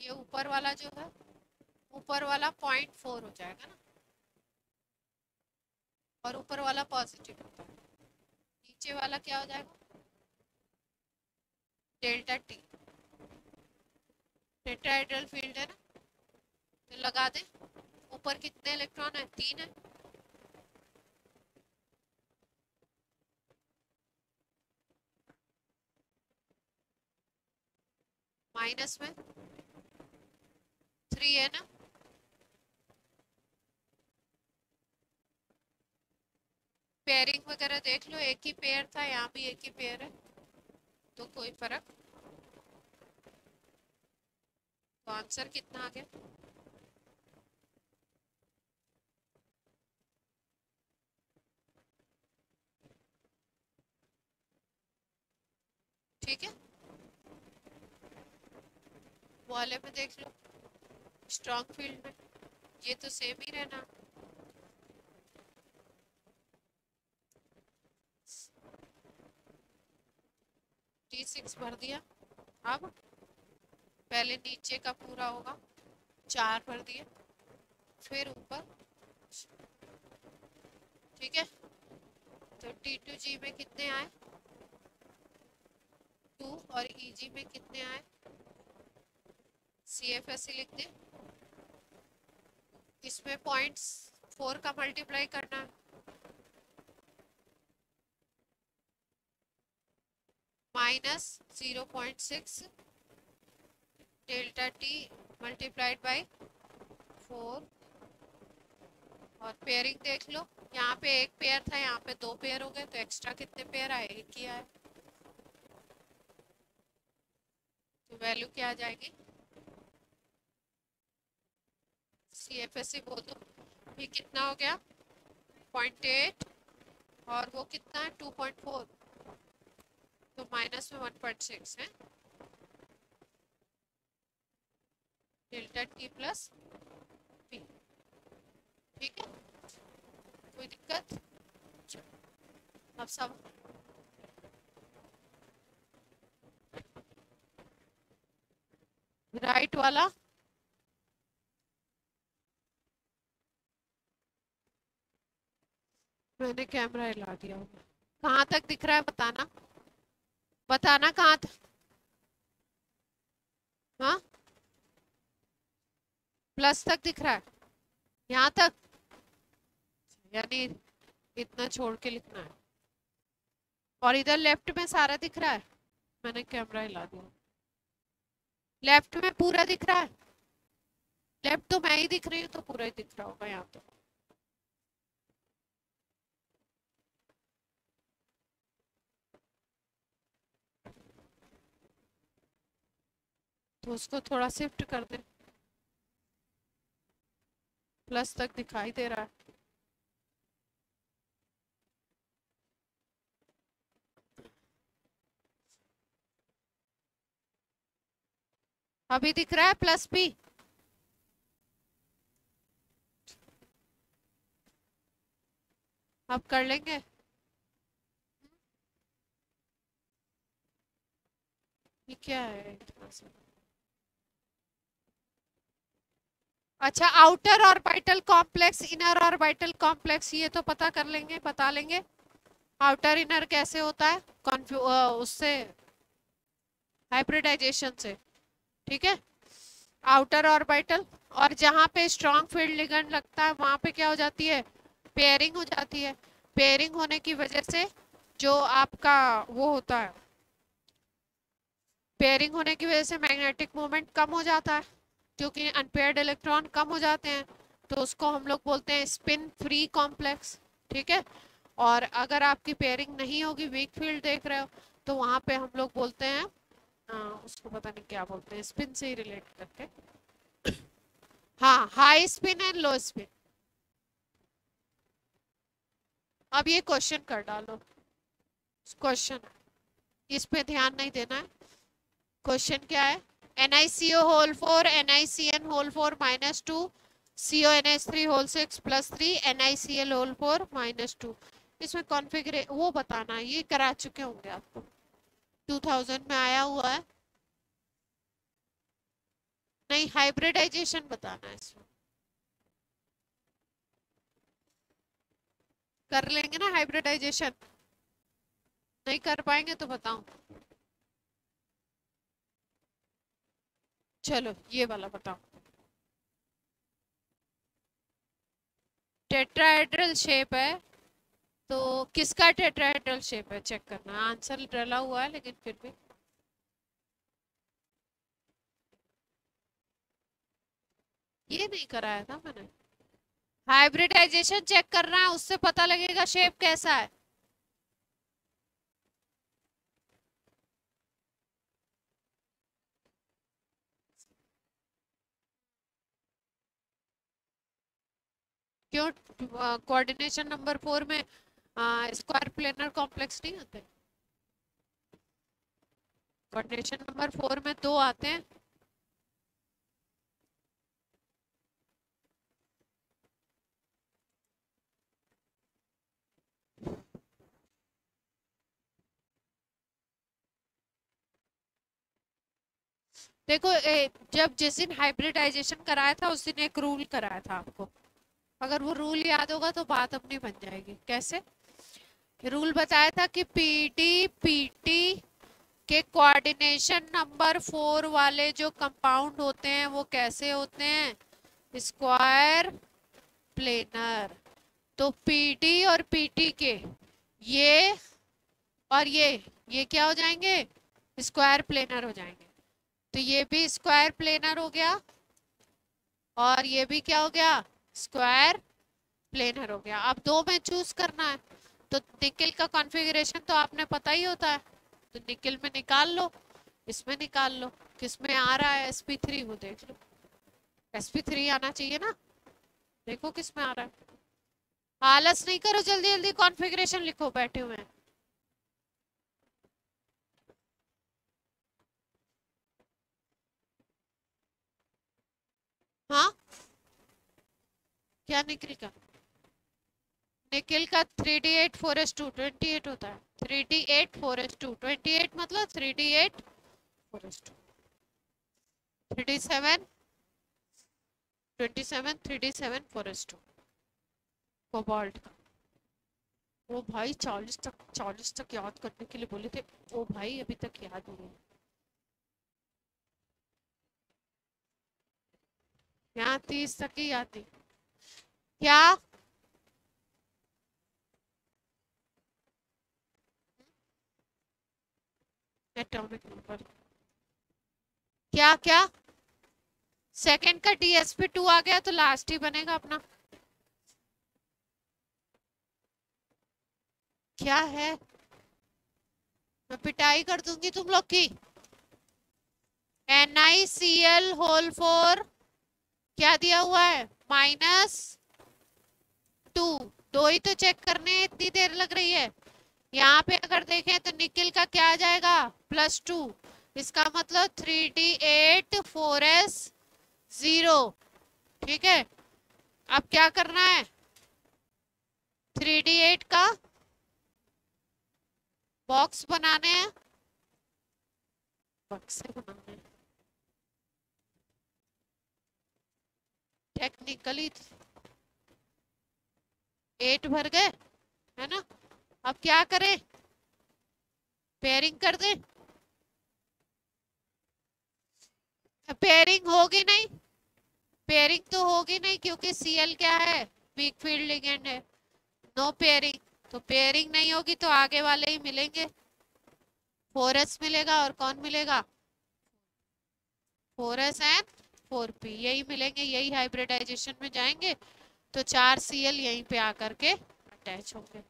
ये ऊपर वाला जो है, ऊपर वाला पॉइंट फोर हो जाएगा ना। और ऊपर वाला पॉजिटिव होता है। नीचे वाला क्या हो जाएगा? डेल्टा टी टेट्राहेड्रल फ़ील्ड है ना? तो लगा दे। ऊपर कितने इलेक्ट्रॉन है? तीन है। माइनस में? थ्री है ना? पेयरिंग वगैरह देख लो, एक ही पेयर था, यहाँ भी एक ही पेयर है तो कोई फ़र्क? तो आंसर कितना आ गया? ठीक है? वाले में देख लो। स्ट्रॉन्ग फ़ील्ड में। ये तो सेम ही रहना। टी सिक्स भर दिया। अब पहले नीचे का पूरा होगा। चार भर दिए। फिर ऊपर। ठीक है? तो टी टू जी में कितने आए? टू और ई e जी में कितने आए? सी एफ़ एस सी लिख दे इसमें पॉइंट्स फोर का मल्टीप्लाई करना। Minus zero point six delta t multiplied by four और पेयरिंग देख लो। यहाँ पे एक पेयर था, यहाँ पे दो पेयर हो गए तो एक्स्ट्रा कितने पेयर आए? एक ही आए। तो वैल्यू क्या आ जाएगी? सी एफ़ एस सी बोल ये कितना हो गया? पॉइंट एट और वो कितना है? टू पॉइंट फोर तो माइनस में वन पॉइंट सिक्स है। डेल्टा टी प्लस पी ठीक है? कोई दिक्कत? अब सब राइट वाला मैंने कैमरा हिला दिया होगा कहाँ तक दिख रहा है बताना? बताना कहाँ था? हाँ? प्लस तक दिख रहा है? यहाँ तक? यानी इतना छोड़ के लिखना है। और इधर लेफ़्ट में सारा दिख रहा है? मैंने कैमरा हिला दिया। लेफ़्ट में पूरा दिख रहा है? लेफ़्ट तो मैं ही दिख रही हूँ तो पूरा ही दिख रहा होगा यहाँ तो। तो उसको थोड़ा शिफ्ट कर दे। प्लस तक दिखाई दे रहा है। अभी दिख रहा है प्लस पी अब कर लेंगे। ये क्या है? अच्छा outer orbital complex inner orbital complex ये तो पता कर लेंगे, बता लेंगे। आउटर इनर कैसे होता है? कॉन्फ्यू उससे हाइब्रिडाइजेशन से, ठीक है? आउटर ऑर्बिटल और जहाँ पे स्ट्रॉन्ग फ़ील्ड लिगन लगता है, वहाँ पे क्या हो जाती है? पेयरिंग हो जाती है। पेयरिंग होने की वजह से जो आपका वो होता है। पेयरिंग होने की वजह से मैग्नेटिक मोमेंट कम हो जाता है। क्योंकि अनपेयर्ड इलेक्ट्रॉन कम हो जाते हैं तो उसको हम लोग बोलते हैं स्पिन फ्री कॉम्प्लेक्स ठीक है? और अगर आपकी पेयरिंग नहीं होगी वीक फ़ील्ड देख रहे हो तो वहाँ पे हम लोग बोलते हैं आ, उसको पता नहीं क्या बोलते हैं स्पिन से ही रिलेट करके। हाँ high spin and low spin अब ये क्वेश्चन कर डालो। क्वेश्चन इस पे ध्यान नहीं देना है। क्वेश्चन क्या है? NiCO whole 4 NiCN whole 4 minus 2 CONH3 whole 6 plus 3 NiCl whole 4 minus 2 इसमें कॉन्फ़िगरे वो बताना, ये करा चुके होंगे आपको। 2000 में आया हुआ है। नहीं हाइब्रिडाइजेशन बताना है इसमें। कर लेंगे ना हाइब्रिडाइजेशन नहीं कर पाएँगे तो बताऊँ। चलो, ये वाला बताओ टेट्राहेड्रल शेप है तो किसका टेट्राहेड्रल शेप है? चेक करना। आंसर डला हुआ है, लेकिन फिर भी। ये नहीं कराया था मैंने। हाइब्रिडाइजेशन चेक करना है, उससे पता लगेगा शेप कैसा है। क्यों कोऑर्डिनेशन नंबर फोर में स्क्वायर प्लेनर कॉम्प्लेक्स नहीं आते? कोऑर्डिनेशन नंबर फोर में दो आते हैं। देखो ए, जब जिस दिन हाइब्रिडाइजेशन कराया था उस दिन एक रूल कराया था आपको। अगर वो रूल याद होगा तो बात अपनी बन जाएगी। कैसे? रूल बताया था कि पीटी पीटी के कोऑर्डिनेशन नंबर फोर वाले जो कंपाउंड होते हैं, वो कैसे होते हैं? स्क्वायर प्लेनर तो पीटी और पीटी के ये और ये ये क्या हो जाएँगे? स्क्वायर प्लेनर हो जाएँगे। तो ये भी स्क्वायर प्लेनर हो गया और ये भी क्या हो गया? स्क्वायर प्लेनर हो गया। अब दो में चूज़ करना है। तो निकल का कॉन्फ़िगरेशन तो आपने पता ही होता है। तो निकल में निकाल लो, इसमें निकाल लो। किसमें आ रहा है? एस पी थ्री वो देख लो। एस पी थ्री आना चाहिए ना? देखो किसमें आ रहा है। आलस नहीं करो, जल्दी जल्दी कॉन्फ़िगरेशन लिखो, बैठे हुए हैं। हाँ? क्या निकल का निकल का three d eight four s two twenty eight होता है। Three d eight four s two twenty eight मतलब three d eight four s two three d seven twenty seven three d seven four s two cobalt का। वो भाई, चालीस तक चालीस तक याद करने के लिए बोले थे। वो भाई, अभी तक याद नहीं है। यहाँ तीस तक ही आती क्या? क्या क्या? सेकंड का डीएसपी टू आ गया तो लास्ट ही बनेगा अपना। क्या है? मैं पिटाई कर दूँगी तुम लोग की। N I C L whole four क्या दिया हुआ है? माइनस टू दो ही तो चेक करने इतनी देर लग रही है। यहाँ पे अगर देखें तो निकिल का क्या आ जाएगा? प्लस टू इसका मतलब three d eight four s zero ठीक है? अब क्या करना है? थ्री डी एट का बॉक्स बनाने हैं। बक्से बनाने टेक्निकली एट भर गए, है ना? अब क्या करें? पेयरिंग कर दें? पेयरिंग होगी नहीं। पेयरिंग तो होगी नहीं क्योंकि सीएल क्या है? वीक फ़ील्ड लिगेंड है। नो पेयरिंग तो पेयरिंग नहीं होगी तो आगे वाले ही मिलेंगे। फोर एस मिलेगा और कौन मिलेगा? Four s and four p यही मिलेंगे, यही हाइब्रिडाइजेशन में जाएँगे। तो चार सी एल यहीं पे आकर के अटैच होंगे।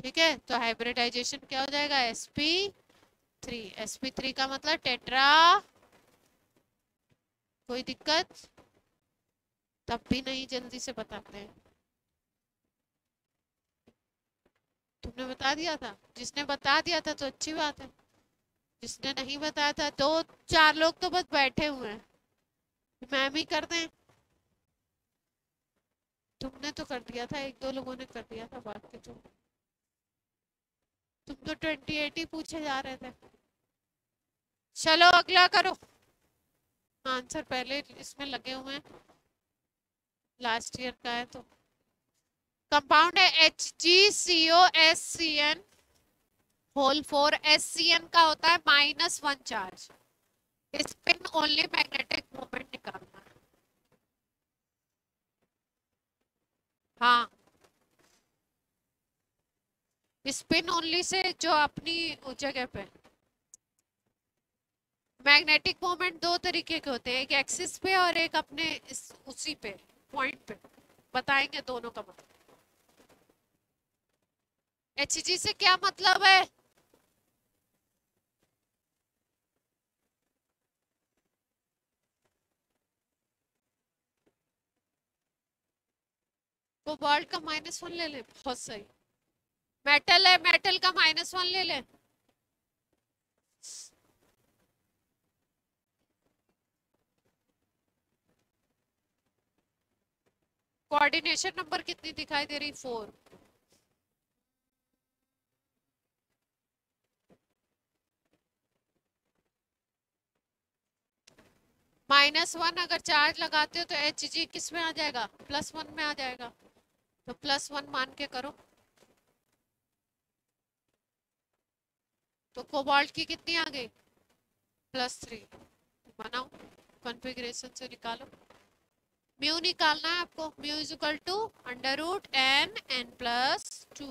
ठीक है? तो हाइब्रिडाइजेशन क्या हो जाएगा? S p three s p three का मतलब टेट्रा कोई दिक्कत? तब भी नहीं, जल्दी से बताते हैं। तुमने बता दिया था? जिसने बता दिया था तो अच्छी बात है। जिसने नहीं बताया था दो चार लोग तो बस बैठे हुए हैं। मैम ही कर दें। तुमने तो कर दिया था, एक दो लोगों ने कर दिया था बाकी तो तुम तो ट्वेंटी एट ही पूछे जा रहे थे। चलो अगला करो। आंसर पहले इसमें लगे हुए हैं। लास्ट ईयर का है तो। कंपाउंड है H G C O S C N whole four S C N का होता है minus one charge spin only magnetic moment निकालना। है। स्पिन ओनली से जो अपनी जगह पे। मैग्नेटिक मोमेंट दो तरीके के होते हैं, एक एक्सिस पे और एक अपने इस, उसी पे पॉइंट पे। बताएँगे दोनों का मतलब। एचजी से क्या मतलब है? कोबाल्ट का माइनस वन ले ले, बहुत सही। मेटल है मेटल का माइनस वन ले ले। कोऑर्डिनेशन नंबर कितनी दिखाई दे रही? फोर माइनस वन अगर चार्ज लगाते हो तो एच जी किसमें आ जाएगा? प्लस वन में आ जाएगा। तो प्लस वन मान के करो। तो कोबाल्ट की कितनी आ गई? प्लस थ्री बनाओ। कॉन्फ़िगरेशन से निकालो। म्यू निकालना है आपको। Mu is equal to under root n n plus two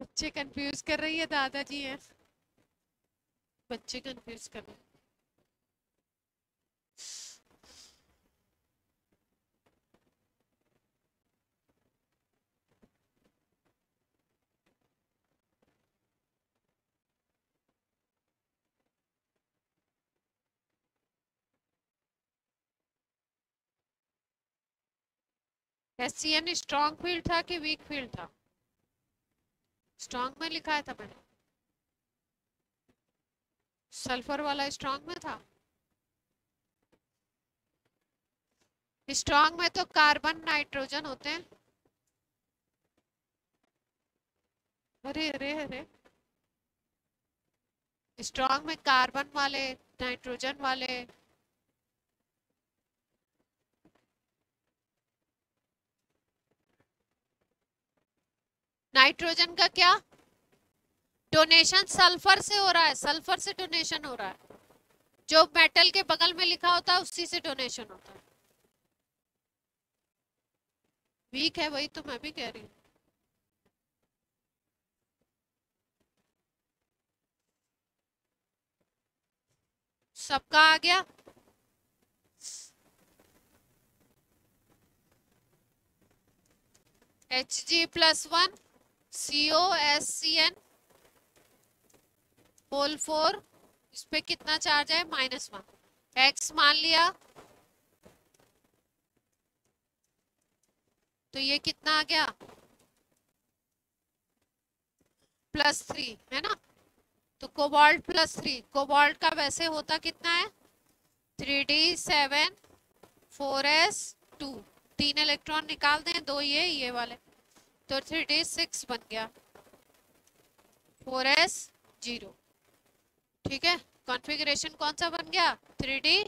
बच्चे कंफ्यूज कर रही है, दादाजी है। बच्चे कंफ्यूज कर रहे S C N strong field था कि वीक फ़ील्ड था? स्ट्रॉन्ग में लिखा है था मैंने। सल्फ़र वाला स्ट्रॉन्ग में था। स्ट्रॉन्ग में तो कार्बन नाइट्रोजन होते हैं। अरे अरे अरे। स्ट्रॉन्ग में कार्बन वाले नाइट्रोजन वाले नाइट्रोजन का क्या? डोनेशन सल्फ़र से हो रहा है सल्फ़र से डोनेशन हो रहा है। जो मेटल के बगल में लिखा होता है, उसी से डोनेशन होता है। वीक है वही तो मैं भी कह रही हूँ। सबका आ गया? H G plus one C O S C N whole four इस पे कितना चार्ज है? माइनस वन एक्स मान लिया। तो ये कितना आ गया? प्लस थ्री है ना? तो कोबाल्ट प्लस थ्री कोबाल्ट का वैसे होता कितना है? Three d seven four s two तीन इलेक्ट्रॉन निकाल दें, दो ये ये वाले। तो थ्री डी सिक्स बन गया। फोर एस ज़ीरो ठीक है? कॉन्फ़िगरेशन कौन सा बन गया? थ्री डी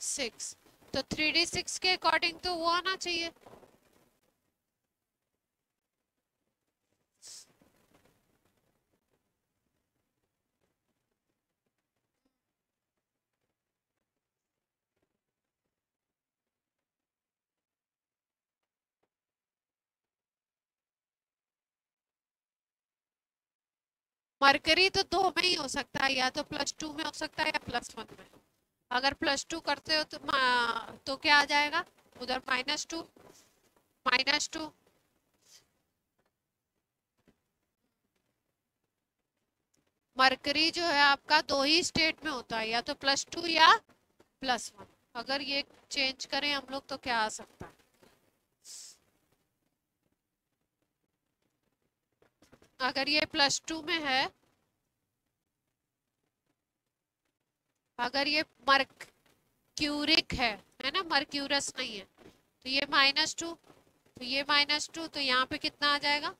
सिक्स तो थ्री डी सिक्स के अकॉर्डिंग तो वो आना चाहिए। मरकरी तो दो में ही हो सकता है, या तो प्लस टू में हो सकता है या प्लस वन में अगर प्लस टू करते हो तो तो क्या आ जाएगा? उधर minus two minus two mercury जो है आपका दो ही स्टेट में होता है, या तो प्लस टू या प्लस वन अगर ये चेंज करें हम लोग तो क्या आ सकता है? अगर ये प्लस टू में है, अगर ये मर्क्यूरिक है है ना? मर्क्यूरस नहीं है तो ये माइनस टू तो ये माइनस टू तो यहाँ पे कितना आ जाएगा?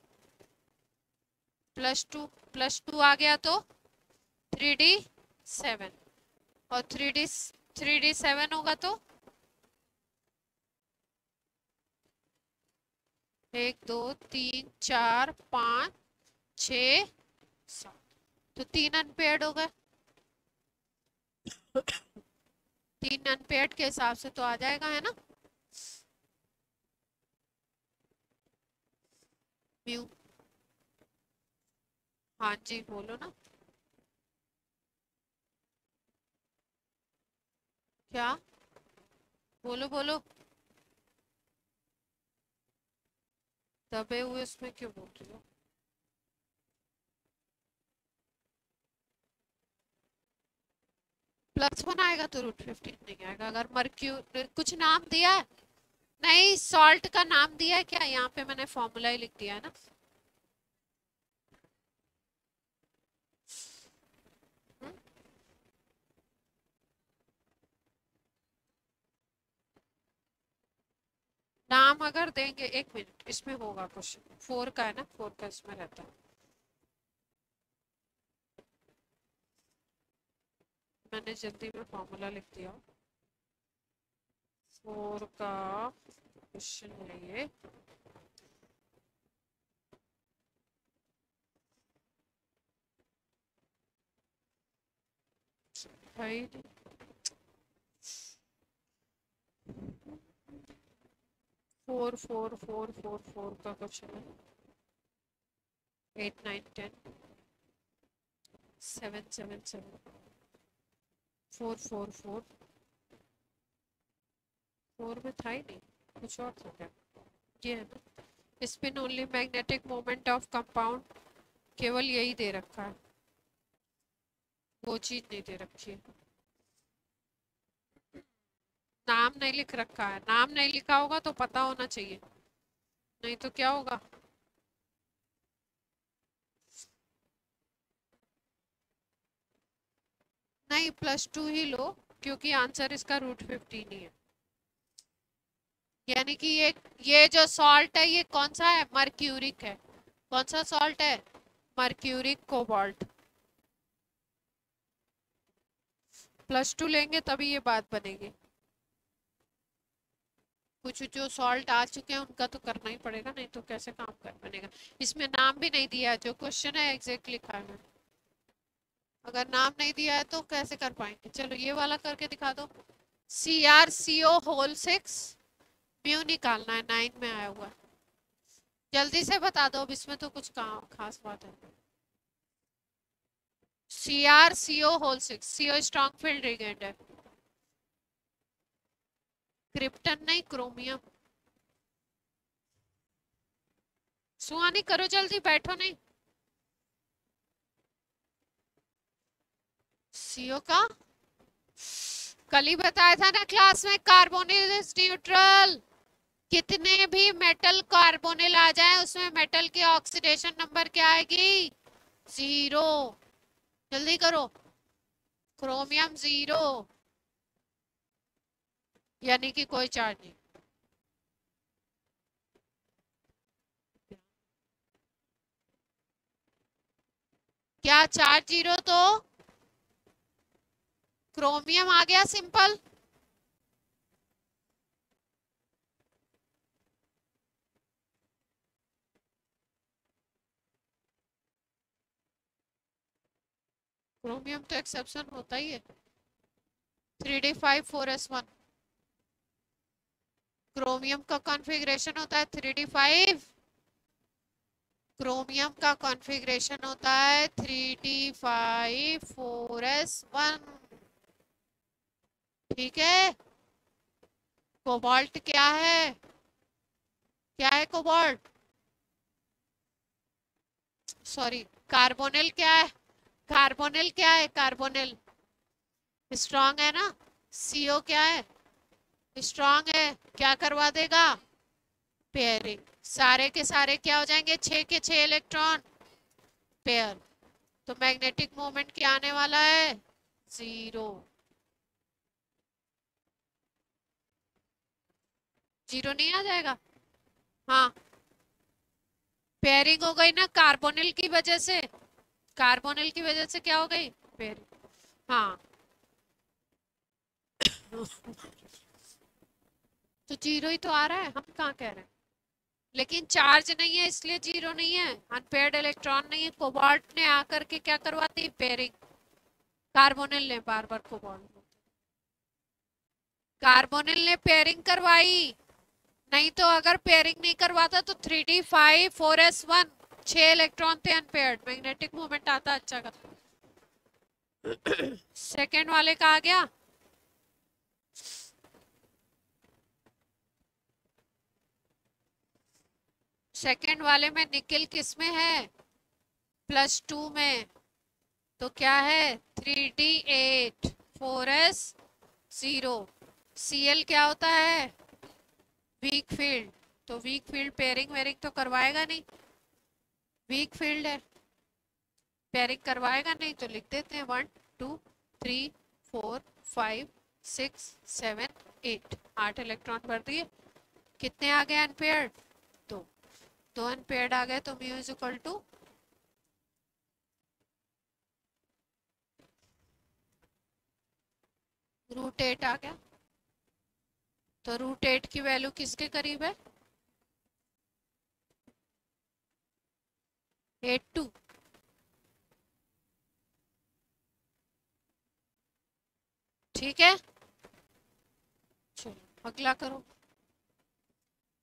प्लस टू प्लस टू आ गया तो थ्री डी सेवन और three d three d seven होगा तो एक, दो, तीन, चार, पाँच छ। तो तीन अनपेड हो गए। तीन अनपेड के हिसाब से तो आ जाएगा, है ना? म्यू हाँ जी, बोलो ना। क्या? बोलो बोलो। दबे हुए उसमें क्यों बोल रही हो? प्लस वन आएगा तो रूट फिफ्टीन नहीं आएगा। अगर मर्क्यू कुछ नाम दिया है? नहीं सॉल्ट का नाम दिया है क्या? यहाँ पे मैंने फॉर्मूला ही लिख दिया है ना? नाम अगर देंगे, एक मिनट इसमें होगा क्वेश्चन फोर का है ना? फोर का इसमें रहता है। मैंने जल्दी में फॉर्मूला लिख दिया। फोर का क्वेश्चन है ये। Four four four four four का क्वेश्चन है। Eight nine ten seven seven seven four four four four में था ही नहीं। कुछ और था क्या? ये है ना। Spin only magnetic moment of compound केवल यही दे रखा है। वो चीज़ नहीं दे रखी है। नाम नहीं लिख रखा है। नाम नहीं लिखा होगा तो पता होना चाहिए। नहीं तो क्या होगा? नहीं प्लस टू ही लो, क्योंकि आंसर इसका रूट फिफ्टीन ही है। यानी कि ये ये जो सॉल्ट है, ये कौन सा है? मर्क्यूरिक है। कौन सा सॉल्ट है? मर्क्यूरिक कोबाल्ट प्लस टू लेंगे, तभी ये बात बनेगी। कुछ जो सॉल्ट आ चुके हैं, उनका तो करना ही पड़ेगा, नहीं तो कैसे काम कर बनेगा इसमें नाम भी नहीं दिया, जो क्वेश्चन है एग्जैक्ट लिखा है। अगर नाम नहीं दिया है तो कैसे कर पाएँगे? चलो, ये वाला करके दिखा दो। C R C O whole six mu निकालना है नाइन में आया हुआ जल्दी से बता दो, अब इसमें तो कुछ खास बात है। C R C O whole six C O strong field ligand है। क्रिप्टन नहीं क्रोमियम सुहानी, करो जल्दी, बैठो नहीं। सीओ का? कल ही बताया था ना क्लास में कार्बोनिल न्यूट्रल कितने भी मेटल कार्बोनिल आ जाए, उसमें मेटल की ऑक्सीडेशन नंबर क्या आएगी? ज़ीरो जल्दी करो. क्रोमियम ज़ीरो यानी कि कोई चार्ज नहीं. क्या चार्ज ज़ीरो तो? क्रोमियम आ गया सिंपल। क्रोमियम तो एक्सेप्शन होता ही है। Three d five, four s one. Chromium का कॉन्फ़िगरेशन होता है थ्री डी फाइव। क्रोमियम का कॉन्फ़िगरेशन होता है three d five, four s one. ठीक है? कोबाल्ट क्या है? क्या है कोबाल्ट सॉरी कार्बोनिल क्या है? कार्बोनिल क्या है? कार्बोनिल स्ट्रॉन्ग है ना? सीओ क्या है? स्ट्रॉन्ग है. क्या करवा देगा? पेयरिंग सारे के सारे क्या हो जाएँगे? छह के छह इलेक्ट्रॉन पेयर तो मैग्नेटिक मोमेंट क्या आने वाला है? ज़ीरो ज़ीरो नहीं आ जाएगा? हाँ। पेयरिंग हो गई ना कार्बोनिल की वजह से। कार्बोनिल की वजह से क्या हो गई? पेयरिंग हाँ। तो ज़ीरो ही तो आ रहा है। हम कहाँ कह रहे हैं? लेकिन चार्ज नहीं है, इसलिए ज़ीरो नहीं है। अनपेड इलेक्ट्रॉन नहीं है। कोबाल्ट ने आकर के क्या करवाती पेयरिंग कार्बोनिल ने बार बार कोबाल्ट कार्बोनिल ने पेयरिंग करवाई। नहीं तो अगर पेयरिंग नहीं करवाता तो three d five four s one छह इलेक्ट्रॉन थे अनपेयर्ड मैग्नेटिक मूवमेंट आता अच्छा का सेकेंड वाले का आ गया। सेकेंड वाले में निकल किसमें है? प्लस टू में। तो क्या है? Three d eight four s zero C L क्या होता है? वीक फ़ील्ड तो वीक फ़ील्ड पेयरिंग वेयरिंग तो करवाएगा नहीं। वीक फ़ील्ड है। पेयरिंग करवाएगा नहीं तो लिख देते हैं one two three four five six seven eight आठ इलेक्ट्रॉन भर दिए। कितने आ गए अनपेयर्ड दो। दो अनपेयर्ड आ गए तो mu is equal to root eight आ गया। तो रूट एट की वैल्यू किसके करीब है? एट टू ठीक है? चलो, अगला करो।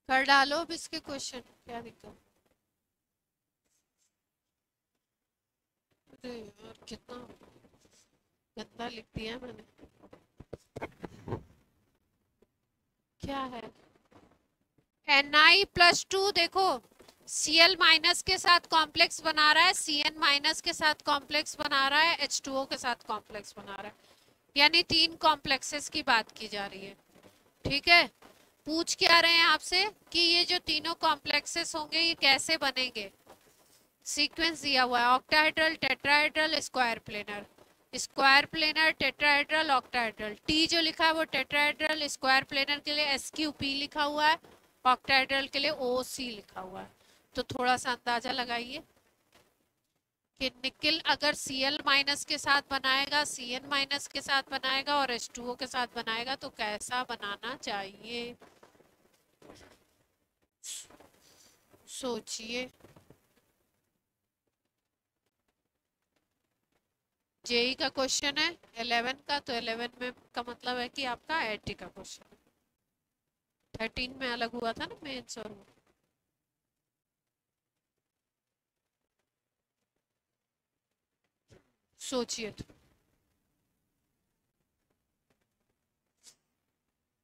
कर डालो अब इसके क्वेश्चन क्या दिक्कत? अरे यार, कितना गंदा लिख दिया मैंने। क्या है? एन आई प्लस टू देखो सी एल माइनस के साथ कॉम्प्लेक्स बना रहा है सी एन माइनस के साथ कॉम्प्लेक्स बना रहा है एच टू ओ के साथ कॉम्प्लेक्स बना रहा है। यानी तीन कॉम्प्लेक्सेस की बात की जा रही है। ठीक है? पूछ क्या रहे हैं आपसे कि ये जो तीनों कॉम्प्लेक्सेस होंगे, ये कैसे बनेंगे? सीक्वेंस दिया हुआ है octahedral tetrahedral square planar square planar tetrahedral octahedral. T जो लिखा है वो टेट्राहेड्रल, स्क्वायर प्लेनर के लिए एस क्यू पी लिखा हुआ है, ऑक्टाहेड्रल के लिए ओ सी लिखा हुआ है। तो थोड़ा सा अंदाज़ा लगाइए कि निकिल अगर सी एल माइनस के साथ बनाएगा सी एन माइनस के साथ बनाएगा और एस टू ओ के साथ बनाएगा तो कैसा बनाना चाहिए? सोचिए। जेई का क्वेश्चन है 11 का तो 11 में का मतलब है कि आपका आई का क्वेश्चन थर्टीन में अलग हुआ था ना मेन्स और सोचिए तो।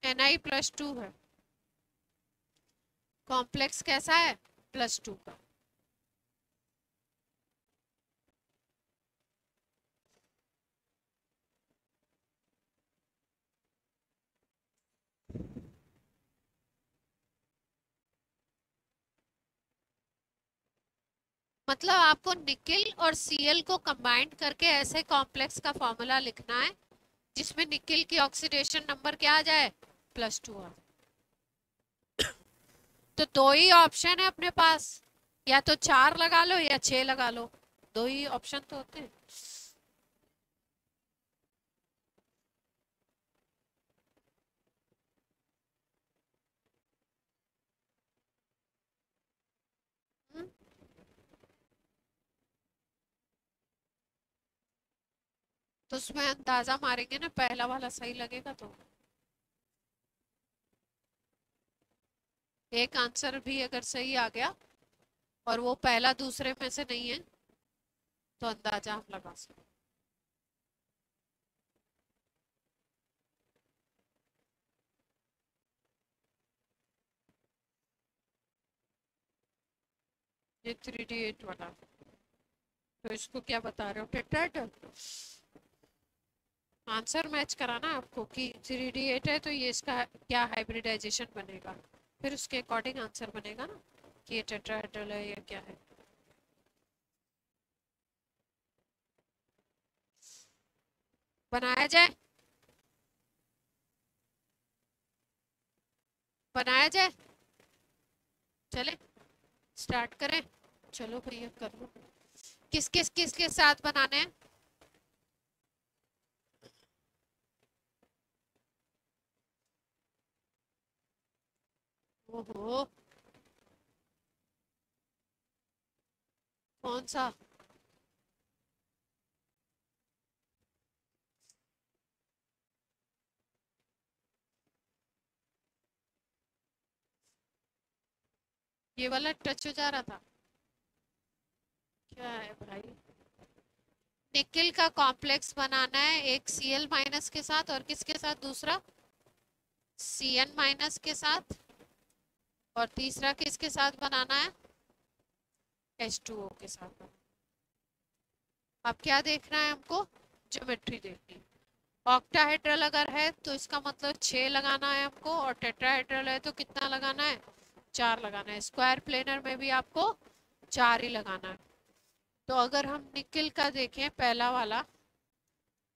एन आई प्लस टू है। कॉम्प्लेक्स कैसा है? प्लस टू का। मतलब आपको निकिल और सीएल को कंबाइंड करके ऐसे कॉम्प्लेक्स का फॉर्मूला लिखना है, जिसमें निकिल की ऑक्सीडेशन नंबर क्या आ जाए? प्लस टू आ [coughs] तो दो ही ऑप्शन है अपने पास। या तो चार लगा लो या छः लगा लो। दो ही ऑप्शन तो होते हैं हम्म? उसमें अंदाज़ा मारेंगे ना, पहला वाला सही लगेगा तो। एक आंसर भी अगर सही आ गया, और वो पहला दूसरे में से नहीं है तो अंदाज़ा हम लगा सकते ये थ्री डी एट वाला। तो इसको क्या बता रहे हो? टेट्राइडल आंसर मैच कराना आपको कि थ्री डी एट है तो ये इसका क्या हाइब्रिडाइजेशन बनेगा? फिर उसके अकॉर्डिंग आंसर बनेगा ना कि ये टेट्राहेड्रल है या क्या है। बनाया जाए? बनाया जाए? चले स्टार्ट करें। चलो भैया, कर लो। किस किस किस के साथ बनाने हैं? ओहो। कौन सा? ये वाला टच हो जा रहा था। क्या है भाई? निकिल का कॉम्प्लेक्स बनाना है एक सी एल माइनस के साथ और किसके साथ दूसरा? सी एन माइनस के साथ। और तीसरा किसके साथ बनाना है? एच टू ओ के साथ अब क्या देखना है हमको? ज्योमेट्री देखनी ऑक्टाहेड्रल अगर है तो इसका मतलब छः लगाना है हमको और टेट्राहेड्रल है तो कितना लगाना है? चार लगाना है। स्क्वायर प्लेनर में भी आपको चार ही लगाना है। तो अगर हम निकिल का देखें, पहला वाला,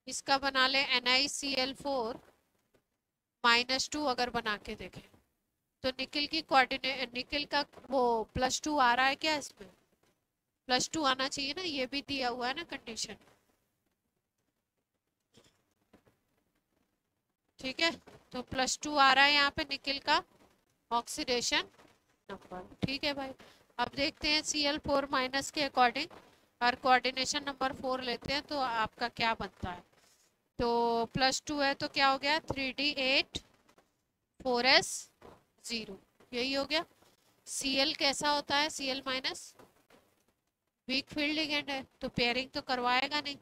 इसका बना लें N I C L four minus two अगर बना के देखें। तो निकिल की कोऑर्डिनेट निकिल का वो प्लस टू आ रहा है क्या इसमें प्लस टू आना चाहिए ना, ये भी दिया हुआ है ना कंडीशन ठीक है तो प्लस टू आ रहा है यहाँ पे निकिल का ऑक्सीडेशन नंबर ठीक है भाई, अब देखते हैं सी एल फोर माइनस के अकॉर्डिंग और कोऑर्डिनेशन नंबर फोर लेते हैं तो आपका क्या बनता है। तो प्लस टू है तो क्या हो गया? Three D eight four S zero. यही हो गया। सी एल कैसा होता है? C L minus weak field ligand है। तो पेयरिंग तो करवाएगा नहीं।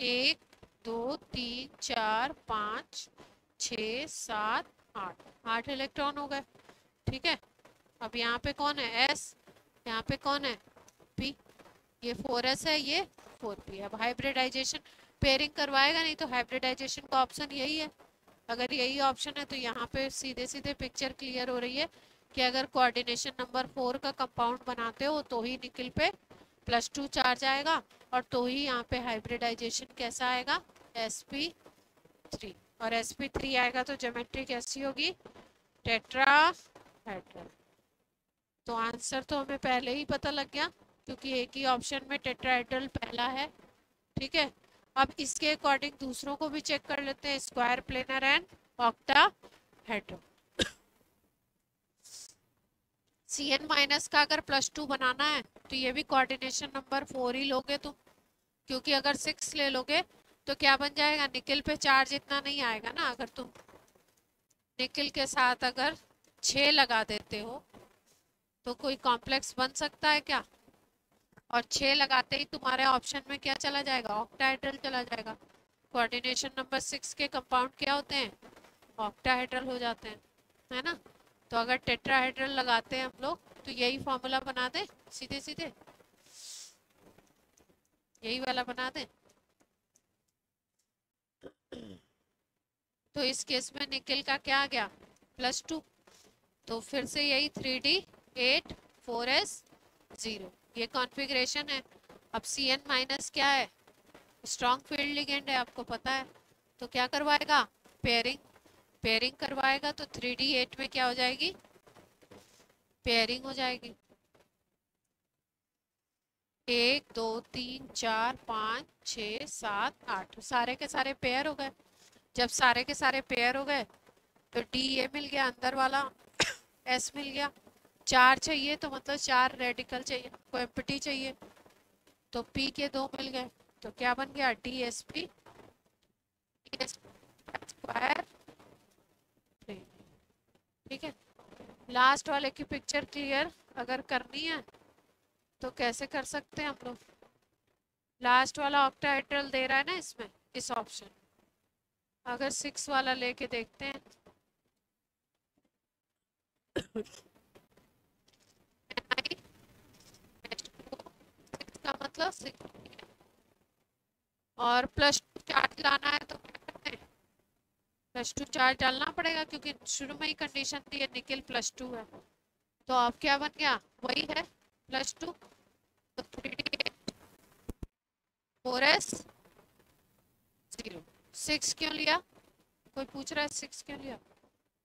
एक, दो, तीन, चार, पाँच, छ, सात, आठ। आठ इलेक्ट्रॉन हो गए। ठीक है? अब यहाँ पे कौन है? एस यहाँ पे कौन है? पी ये फोर एस है, ये फोर पी अब हाइब्रिडाइजेशन पेयरिंग करवाएगा नहीं तो हाइब्रिडाइजेशन का ऑप्शन यही है। अगर यही ऑप्शन है तो यहाँ पे सीधे सीधे पिक्चर क्लियर हो रही है कि अगर कोऑर्डिनेशन नंबर फोर का कंपाउंड बनाते हो तो ही निकल पे प्लस टू चार्ज आएगा और तो ही यहाँ पे हाइब्रिडाइजेशन कैसा आएगा? एस पी थ्री और एस पी थ्री आएगा तो जोमेट्री कैसी होगी. टेट्रा तो आंसर तो हमें पहले ही पता लग गया, क्योंकि एक ही ऑप्शन में टेट्राहेड्रल पहला है, ठीक है? अब इसके अकॉर्डिंग दूसरों को भी चेक कर लेते हैं square planar and octahedral C N minus का अगर प्लस टू बनाना है तो ये भी कोऑर्डिनेशन नंबर फोर ही लोगे तुम। क्योंकि अगर सिक्स ले लोगे तो क्या बन जाएगा? निकल पे चार्ज इतना नहीं आएगा ना अगर तुम। निकल के साथ अगर छ लगा देते हो तो कोई कॉम्प्लेक्स बन सकता है क्या? और छः लगाते ही तुम्हारे ऑप्शन में क्या चला जाएगा? ऑक्टाहाइड्रल चला जाएगा। कोऑर्डिनेशन नंबर सिक्स के कंपाउंड क्या होते हैं? ऑक्टाहाइड्रल हो जाते हैं, है ना? तो अगर टेट्राहाइड्रल लगाते हैं हम लोग तो यही फॉर्मूला बना दें, सीधे सीधे। यही वाला बना दें। तो इस केस में निकल का क्या आ गया? प्लस टू तो फिर से यही three D eight four S zero ये कॉन्फ़िगरेशन है। अब सी एन माइनस क्या है? स्ट्रॉन्ग फ़ील्ड लिगेंड है, आपको पता है। तो क्या करवाएगा? पेयरिंग पेयरिंग करवाएगा तो थ्री डी एट में क्या हो जाएगी? पेयरिंग हो जाएगी। एक, दो, तीन, चार, पाँच, छ, सात, आठ। सारे के सारे पेयर हो गए। जब सारे के सारे पेयर हो गए तो डी ए मिल गया अंदर वाला एस मिल गया। चार चाहिए तो मतलब चार रेडिकल चाहिए को एम्पटी चाहिए। तो पी के दो मिल गए। तो क्या बन गया? डी एस पी स्क्वायर ठीक है? लास्ट वाले की पिक्चर क्लियर अगर करनी है तो कैसे कर सकते हैं हम लोग? लास्ट वाला ऑक्टाइड्रल दे रहा है ना इसमें, इस ऑप्शन अगर सिक्स वाला लेके देखते हैं का मतलब और प्लस टू चार्ज लाना है तो प्लस टू चार्ज डालना पड़ेगा क्योंकि शुरू में ही कंडीशन थी निकल प्लस टू है। तो अब क्या बन गया? वही है प्लस टू तो three D eight four S zero six क्यों लिया? कोई पूछ रहा है सिक्स क्यों लिया?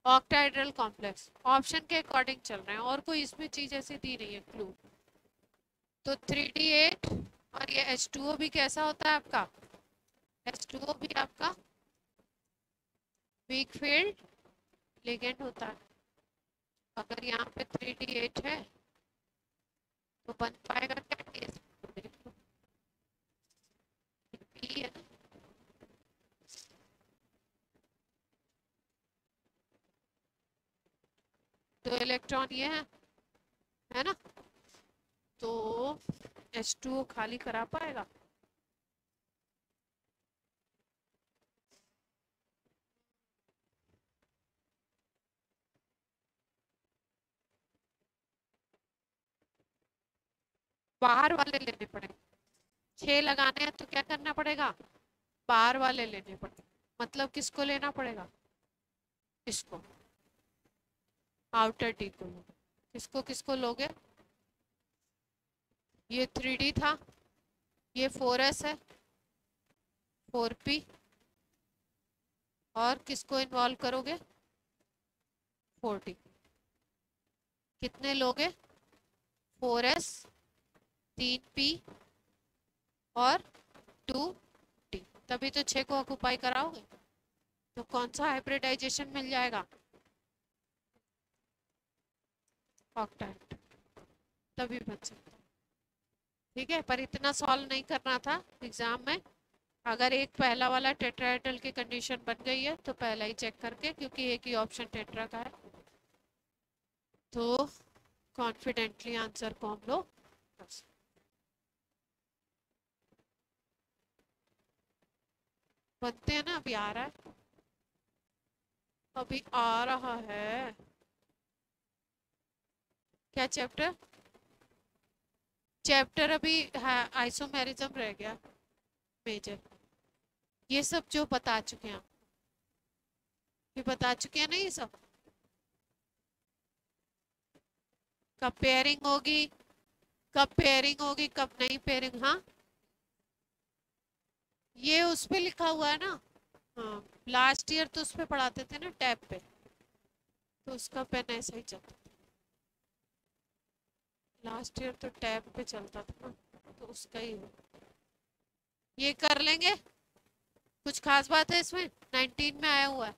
ऑक्टाइड्रल कॉम्प्लेक्स ऑप्शन के अकॉर्डिंग चल रहे हैं और कोई इसमें चीज़ ऐसी दी नहीं है क्लू तो थ्री डी एट और ये एच टू ओ भी कैसा होता है आपका? एच टू ओ भी आपका वीक फ़ील्ड लेगेंड होता है। अगर यहाँ पे थ्री डी एट है तो बन पाएगा क्या? केस तो इलेक्ट्रॉन ये है है ना? तो H2O खाली करा पाएगा? बाहर वाले लेने पड़ेंगे। छह लगाने हैं तो क्या करना पड़ेगा? बाहर वाले लेने पड़ेंगे। मतलब किसको लेना पड़ेगा? इसको आउटर टी को। किसको किसको लोगे? ये थ्री था, ये फोर एस है फोर पी और किसको इन्वॉल्व करोगे? फोर डी कितने लोगे? फोर एस तीन पी और टू डी तभी तो छः को ऑक्यूपाई कराओगे। तो कौन सा हाइब्रिडाइजेशन मिल जाएगा? ऑक्टाइड तभी बच सकता। ठीक है, पर इतना सॉल्व नहीं करना था एग्ज़ाम में। अगर एक पहला वाला टेट्राइडल की कंडीशन बन गई है तो पहला ही चेक करके, क्योंकि एक ही ऑप्शन टेट्रा का है। तो कॉन्फिडेंटली आंसर को हम लोग बनते हैं ना, अभी आ रहा है। अभी आ रहा है। क्या चैप्टर चैप्टर अभी है आइसोमेरिज्म रह गया मेजर ये सब जो बता चुके हैं ये बता चुके हैं ना ये सब? कब पेयरिंग होगी, कब पेयरिंग होगी, कब नहीं पेयरिंग हाँ? ये उस पर लिखा हुआ है ना? हाँ लास्ट ईयर तो उस पे पढ़ाते थे ना टैब पे। तो उसका पेन ऐसा ही चलता लास्ट ईयर तो टैब पे चलता था ना तो उसका ही हो ये कर लेंगे? कुछ खास बात है इसमें? नाइनटीन में आया हुआ है।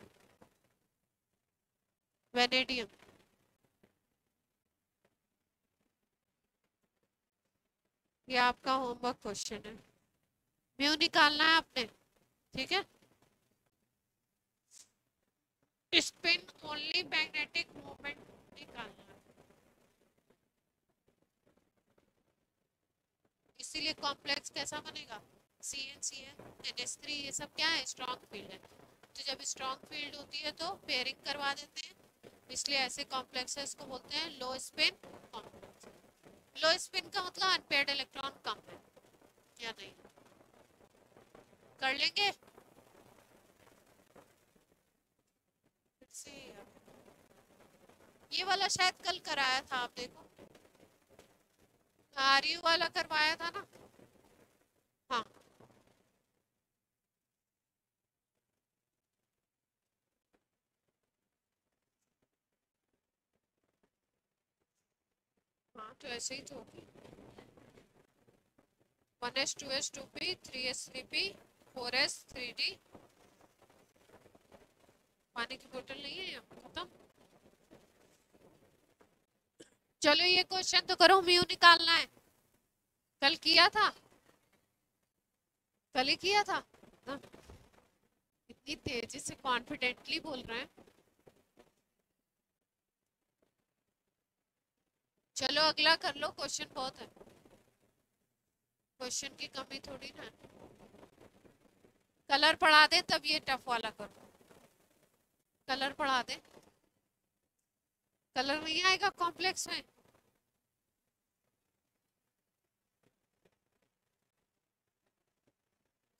वेनेडियम ये आपका होमवर्क क्वेश्चन है। म्यू निकालना है आपने? ठीक है? स्पिन ओनली मैग्नेटिक मूवमेंट निकालना है इसीलिए कॉम्प्लेक्स कैसा बनेगा? C N C N N S three ये सब क्या है? स्ट्रॉन्ग फ़ील्ड है। तो जब स्ट्रॉन्ग फ़ील्ड होती है तो पेयरिंग करवा देते हैं। इसलिए ऐसे कॉम्प्लेक्सेस को बोलते हैं low spin complex low spin का मतलब अनपेड इलेक्ट्रॉन कम है, या नहीं? कर लेंगे? ये वाला शायद कल कराया था, आप देखो। आर यू वाला करवाया था ना? हाँ। हाँ तो ऐसे ही तो one S, two S, two P, three S, three P, four S, three D. पानी की बोतल नहीं है यहाँ खत्म? चलो ये क्वेश्चन तो करो, म्यू निकालना है। कल किया था। कल ही किया था। हाँ। इतनी तेज़ी से कॉन्फिडेंटली बोल रहे हैं। चलो अगला कर लो, क्वेश्चन बहुत है। क्वेश्चन की कमी थोड़ी ना कलर पढ़ा दे, तब ये टफ वाला करो। कलर पढ़ा दे। कलर नहीं आएगा कॉम्प्लेक्स में।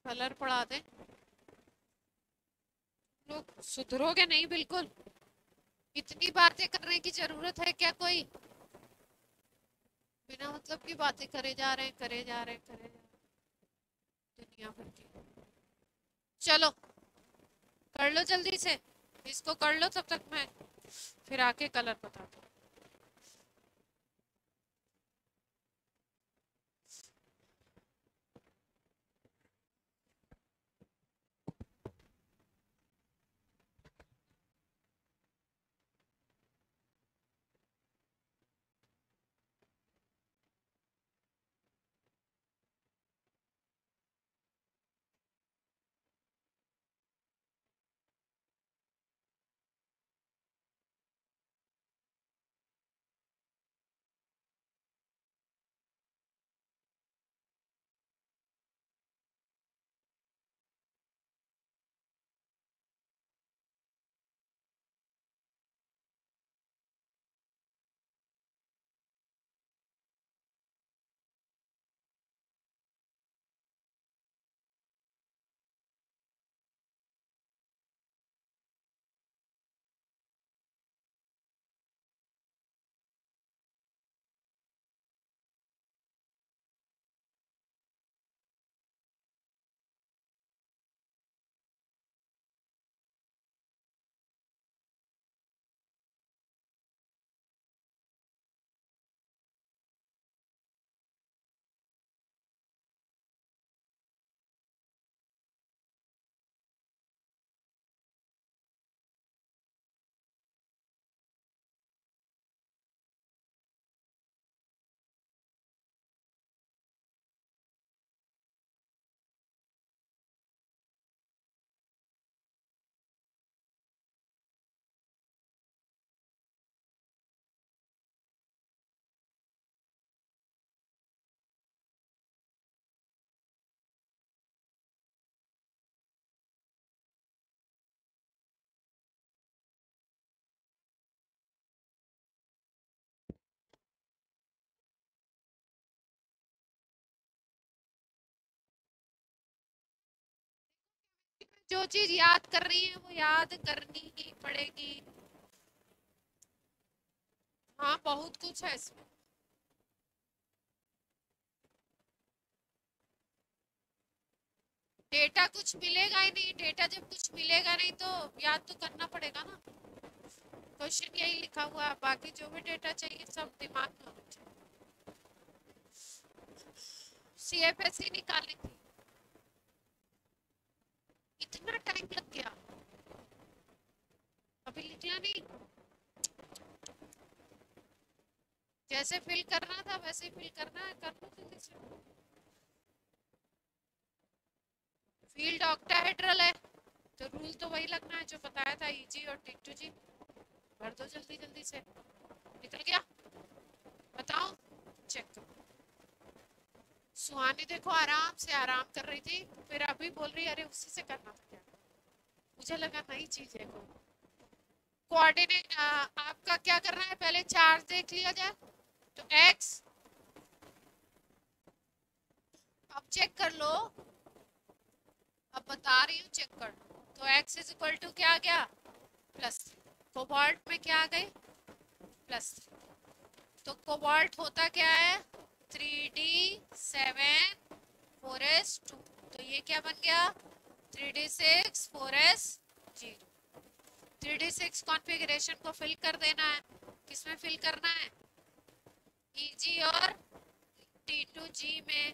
कलर पढ़ा दे। लोग सुधरोगे नहीं बिल्कुल। इतनी बातें करने की ज़रूरत है क्या कोई? बिना मतलब की बातें करे जा रहे हैं, करे जा रहे हैं, करे जा रहे दुनिया भर की। चलो, कर लो जल्दी से। इसको कर लो तब तक मैं फिर आके कलर बता जो चीज़ याद कर रही है, वो याद करनी ही पड़ेगी। हाँ बहुत कुछ है इसमें। डेटा कुछ मिलेगा ही नहीं। डेटा जब कुछ मिलेगा नहीं तो याद तो करना पड़ेगा ना। क्वेश्चन यही लिखा हुआ है, बाकी जो भी डेटा चाहिए सब दिमाग में होना चाहिए। सी एफ़ एस निकालनी थी इतना टाइम लग गया अभी निकला नहीं जैसे फिल करना था, वैसे ही फिल करना है, कर लो जल्दी से। फ़ील्ड ऑक्टाहेड्रल है तो रूल तो वही लगना है जो बताया था ईजी और टिट्टू जी भर दो जल्दी जल्दी से। निकल गया। बताओ। चेक करो। सुहानी देखो, आराम से आराम कर रही थी, फिर अभी बोल रही अरे, उसी से करना था क्या? मुझे लगा नई चीज़ है कोई। कोऑर्डिनेट आपका क्या करना है? पहले चार्ज देख लिया जाए। तो एक्स अब चेक कर लो। अब बता रही हूँ चेक कर तो एक्स इज़ इक्वल टू क्या आ गया? प्लस कोबाल्ट में क्या आ गई प्लस तो कोबाल्ट होता क्या है? Three D seven four S two तो ये क्या बन गया? Three D six four S zero three D six configuration को फिल कर देना है। किसमें फिल करना है? ई e जी और टी टू जी में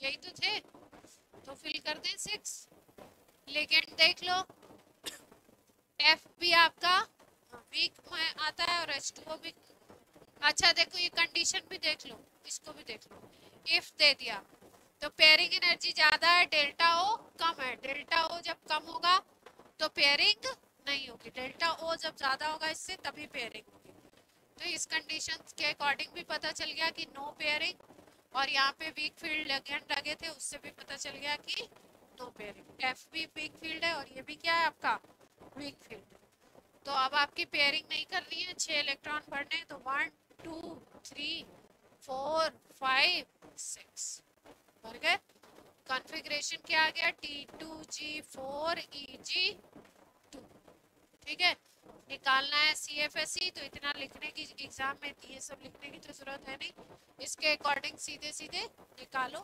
यही तो थे। तो फिल कर दें सिक्स लेकिन देख लो एफ़ भी आपका वीक आता है और एच टू भी अच्छा देखो, ये कंडीशन भी देख लो, इसको भी देख लो। इफ़ दे दिया तो पेयरिंग एनर्जी ज़्यादा है डेल्टा ओ कम है। डेल्टा ओ जब कम होगा तो पेयरिंग नहीं होगी। डेल्टा ओ जब ज़्यादा होगा इससे, तभी पेयरिंग तो इस कंडीशन के अकॉर्डिंग भी पता चल गया कि नो पेयरिंग और यहाँ पे वीक फ़ील्ड लगे थे, उससे भी पता चल गया कि नो पेयरिंग एफ़ भी वीक फ़ील्ड है और ये भी क्या है आपका? वीक फ़ील्ड तो अब आपकी पेयरिंग नहीं करनी है, छह इलेक्ट्रॉन भरने तो one two three four five six भर गए? कॉन्फ़िगरेशन क्या आ गया? T two G four E G two ठीक है? निकालना है सी एफ़ एस सी तो इतना लिखने की एग्ज़ाम में ये सब लिखने की तो ज़रूरत है नहीं। इसके अकॉर्डिंग सीधे सीधे निकालो।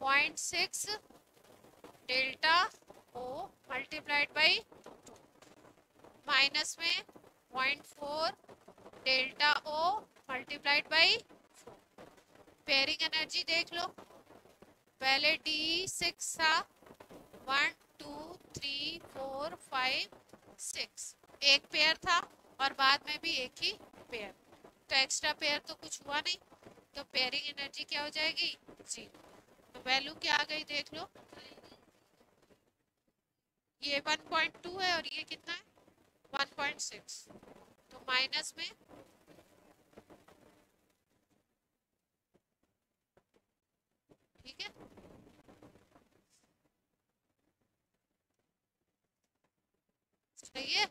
Point six delta O multiplied by minus में point four delta O multiplied by pairing energy देख लो। पहले डी सिक्स था। One two three four five six एक पेयर था और बाद में भी एक ही पेयर तो एक्स्ट्रा पेयर तो कुछ हुआ नहीं. तो पेयरिंग एनर्जी क्या हो जाएगी? ज़ीरो तो वैल्यू क्या आ गई देख लो. ये 1.2 है और ये कितना है? 1.6 तो माइनस में ठीक है? है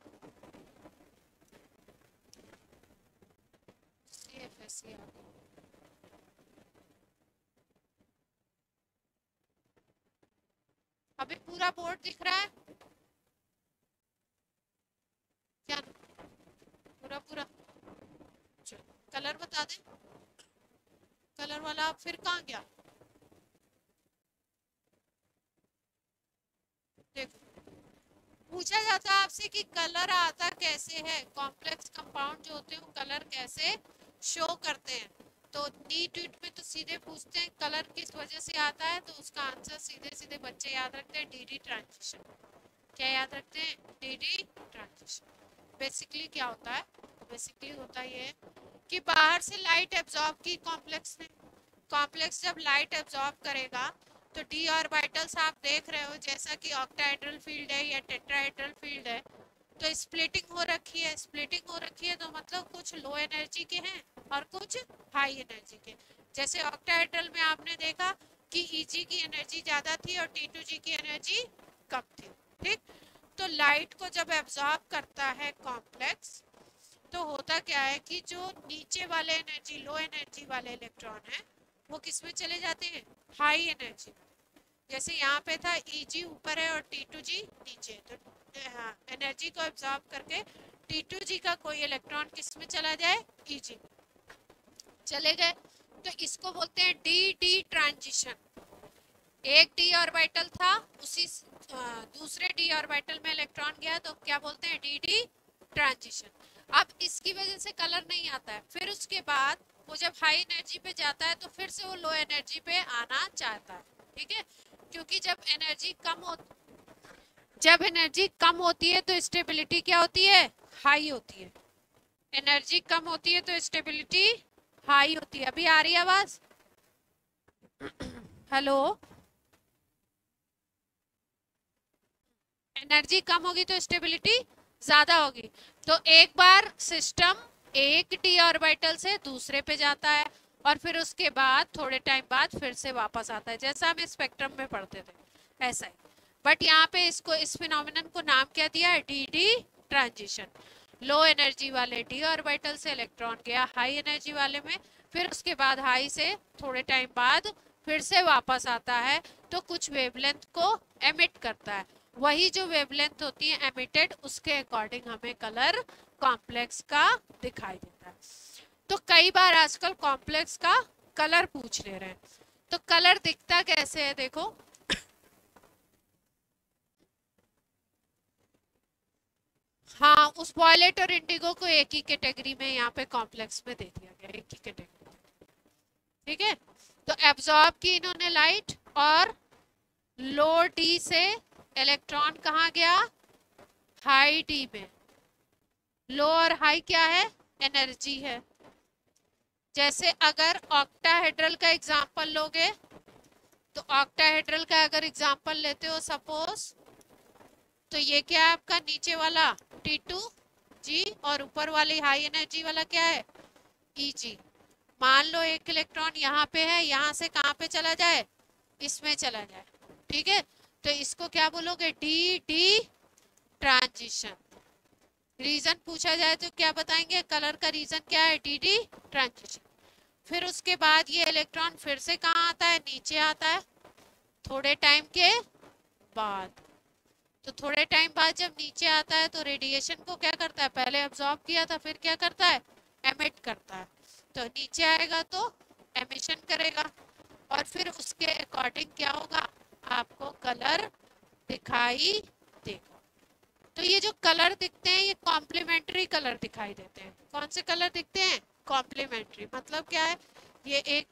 अभी पूरा बोर्ड दिख रहा है? क्या? पूरा पूरा। कलर बता दे। कलर वाला आप फिर कहाँ गया? देखो। पूछा जाता है आपसे कि कलर आता कैसे है? कॉम्प्लेक्स कंपाउंड जो होते हैं, वो कलर कैसे शो करते हैं? तो नीट वीट में तो सीधे पूछते हैं, कलर किस वजह से आता है? तो उसका आंसर सीधे सीधे बच्चे याद रखते हैं डीडी ट्रांजिशन क्या याद रखते हैं? डीडी ट्रांजिशन बेसिकली क्या होता है? बेसिकली होता ये है कि बाहर से लाइट एब्जॉर्ब की कॉम्प्लेक्स ने कॉम्प्लेक्स जब लाइट एब्जॉर्ब करेगा तो डी ऑर्बिटल्स आप देख रहे हो, जैसा कि ऑक्टाइड्रल फ़ील्ड है या टेट्राइड्रल फ़ील्ड है तो स्प्लिटिंग हो रखी है स्प्लिटिंग हो रखी है तो मतलब कुछ लो एनर्जी के हैं और कुछ हाई एनर्जी के। जैसे ऑक्टाइड्रल में आपने देखा कि ईजी e की एनर्जी ज़्यादा थी और टी टू जी की एनर्जी कम थी, ठीक? तो लाइट को जब एब्जॉर्ब करता है कॉम्प्लेक्स तो होता क्या है कि जो नीचे वाले एनर्जी लो एनर्जी वाले इलेक्ट्रॉन है वो किसमें चले जाते हैं? हाई एनर्जी जैसे यहाँ पे था ई जी ऊपर है और टी टू जी नीचे तो हाँ एनर्जी को एब्जॉर्ब करके टी टू जी का कोई इलेक्ट्रॉन किसमें चला जाए? ई e जी चले गए। तो इसको बोलते हैं डी डी ट्रांजिशन एक डी ऑर्बिटल था, उसी दूसरे डी ऑर्बिटल में इलेक्ट्रॉन गया तो क्या बोलते हैं? डी डी ट्रांजिशन अब इसकी वजह से कलर नहीं आता है। फिर उसके बाद वो जब हाई एनर्जी पे जाता है तो फिर से वो लो एनर्जी पे आना चाहता है, ठीक है? क्योंकि जब एनर्जी कम हो, जब एनर्जी कम होती है तो स्टेबिलिटी क्या होती है? हाई होती है। एनर्जी कम होती है तो स्टेबिलिटी हाई होती है। अभी आ रही आवाज़? हेलो एनर्जी कम होगी तो स्टेबिलिटी ज़्यादा होगी। तो एक बार सिस्टम एक डी ऑर्बिटल से दूसरे पे जाता है और फिर उसके बाद, थोड़े टाइम बाद, फिर से वापस आता है, जैसा हम स्पेक्ट्रम में पढ़ते थे, ऐसा ही। बट यहाँ पे इसको, इस फिनोमिनन को नाम क्या दिया है? D D transition low energy वाले डी ऑर्बिटल से इलेक्ट्रॉन गया हाई एनर्जी वाले में, फिर उसके बाद हाई से थोड़े टाइम बाद, फिर से वापस आता है तो कुछ वेवलेंथ को एमिट करता है। वही जो वेवलेंथ होती है एमिटेड उसके अकॉर्डिंग हमें कलर कॉम्प्लेक्स का दिखाई देता है। तो कई बार आजकल कॉम्प्लेक्स का कलर पूछ ले रहे हैं। तो कलर दिखता कैसे है देखो। हाँ उस वॉयलेट और इंडिगो को एक ही कैटेगरी में यहाँ पे कॉम्प्लेक्स में दे दिया गया, एक ही कैटेगरी ठीक है? तो एब्जॉर्ब की इन्होंने लाइट और लो डी से इलेक्ट्रॉन कहा गया? हाई डी में। लो और हाई क्या है? एनर्जी है। जैसे अगर ऑक्टाहेड्रल का एग्जांपल लोगे तो ऑक्टाहेड्रल का अगर एग्जांपल लेते हो, सपोज़ तो ये क्या है आपका? नीचे वाला टी टू जी और ऊपर वाली हाई एनर्जी वाला क्या है? ई जी मान लो एक इलेक्ट्रॉन यहाँ पे है, यहाँ से कहाँ पे चला जाए? इसमें चला जाए। ठीक है? तो इसको क्या बोलोगे? डी डी ट्रांजिशन रीजन पूछा जाए तो क्या बताएँगे? कलर का रीजन क्या है? डी डी ट्रांजिशन फिर उसके बाद ये इलेक्ट्रॉन फिर से कहाँ आता है? नीचे आता है। थोड़े टाइम के बाद। तो थोड़े टाइम बाद जब नीचे आता है तो रेडिएशन को क्या करता है? पहले अब्जॉर्ब किया था, फिर क्या करता है? एमिट करता है। तो नीचे आएगा तो एमिशन करेगा। और फिर उसके अकॉर्डिंग क्या होगा? आपको कलर दिखाई देगा। तो ये जो कलर दिखते हैं, ये कॉम्प्लीमेंट्री कलर दिखाई देते हैं। कौन से कलर दिखते हैं? कॉम्प्लीमेंट्री मतलब क्या है? ये एक,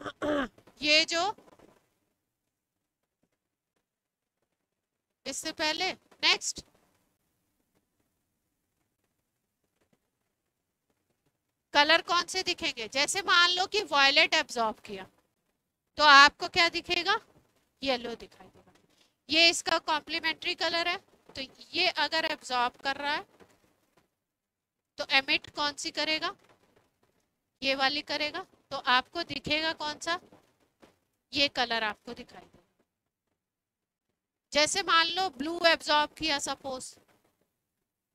[clears throat] ये जो, इससे पहले नेक्स्ट कलर कौन से दिखेंगे? जैसे मान लो कि वॉयलेट एब्जॉर्ब किया तो आपको क्या दिखेगा? येलो दिखाई ये इसका कॉम्प्लीमेंट्री कलर है तो ये अगर एब्जॉर्ब कर रहा है तो एमिट कौन सी करेगा? ये वाली करेगा तो आपको दिखेगा कौन सा? ये कलर आपको दिखाई देगा। जैसे मान लो ब्लू एब्जॉर्ब किया सपोज़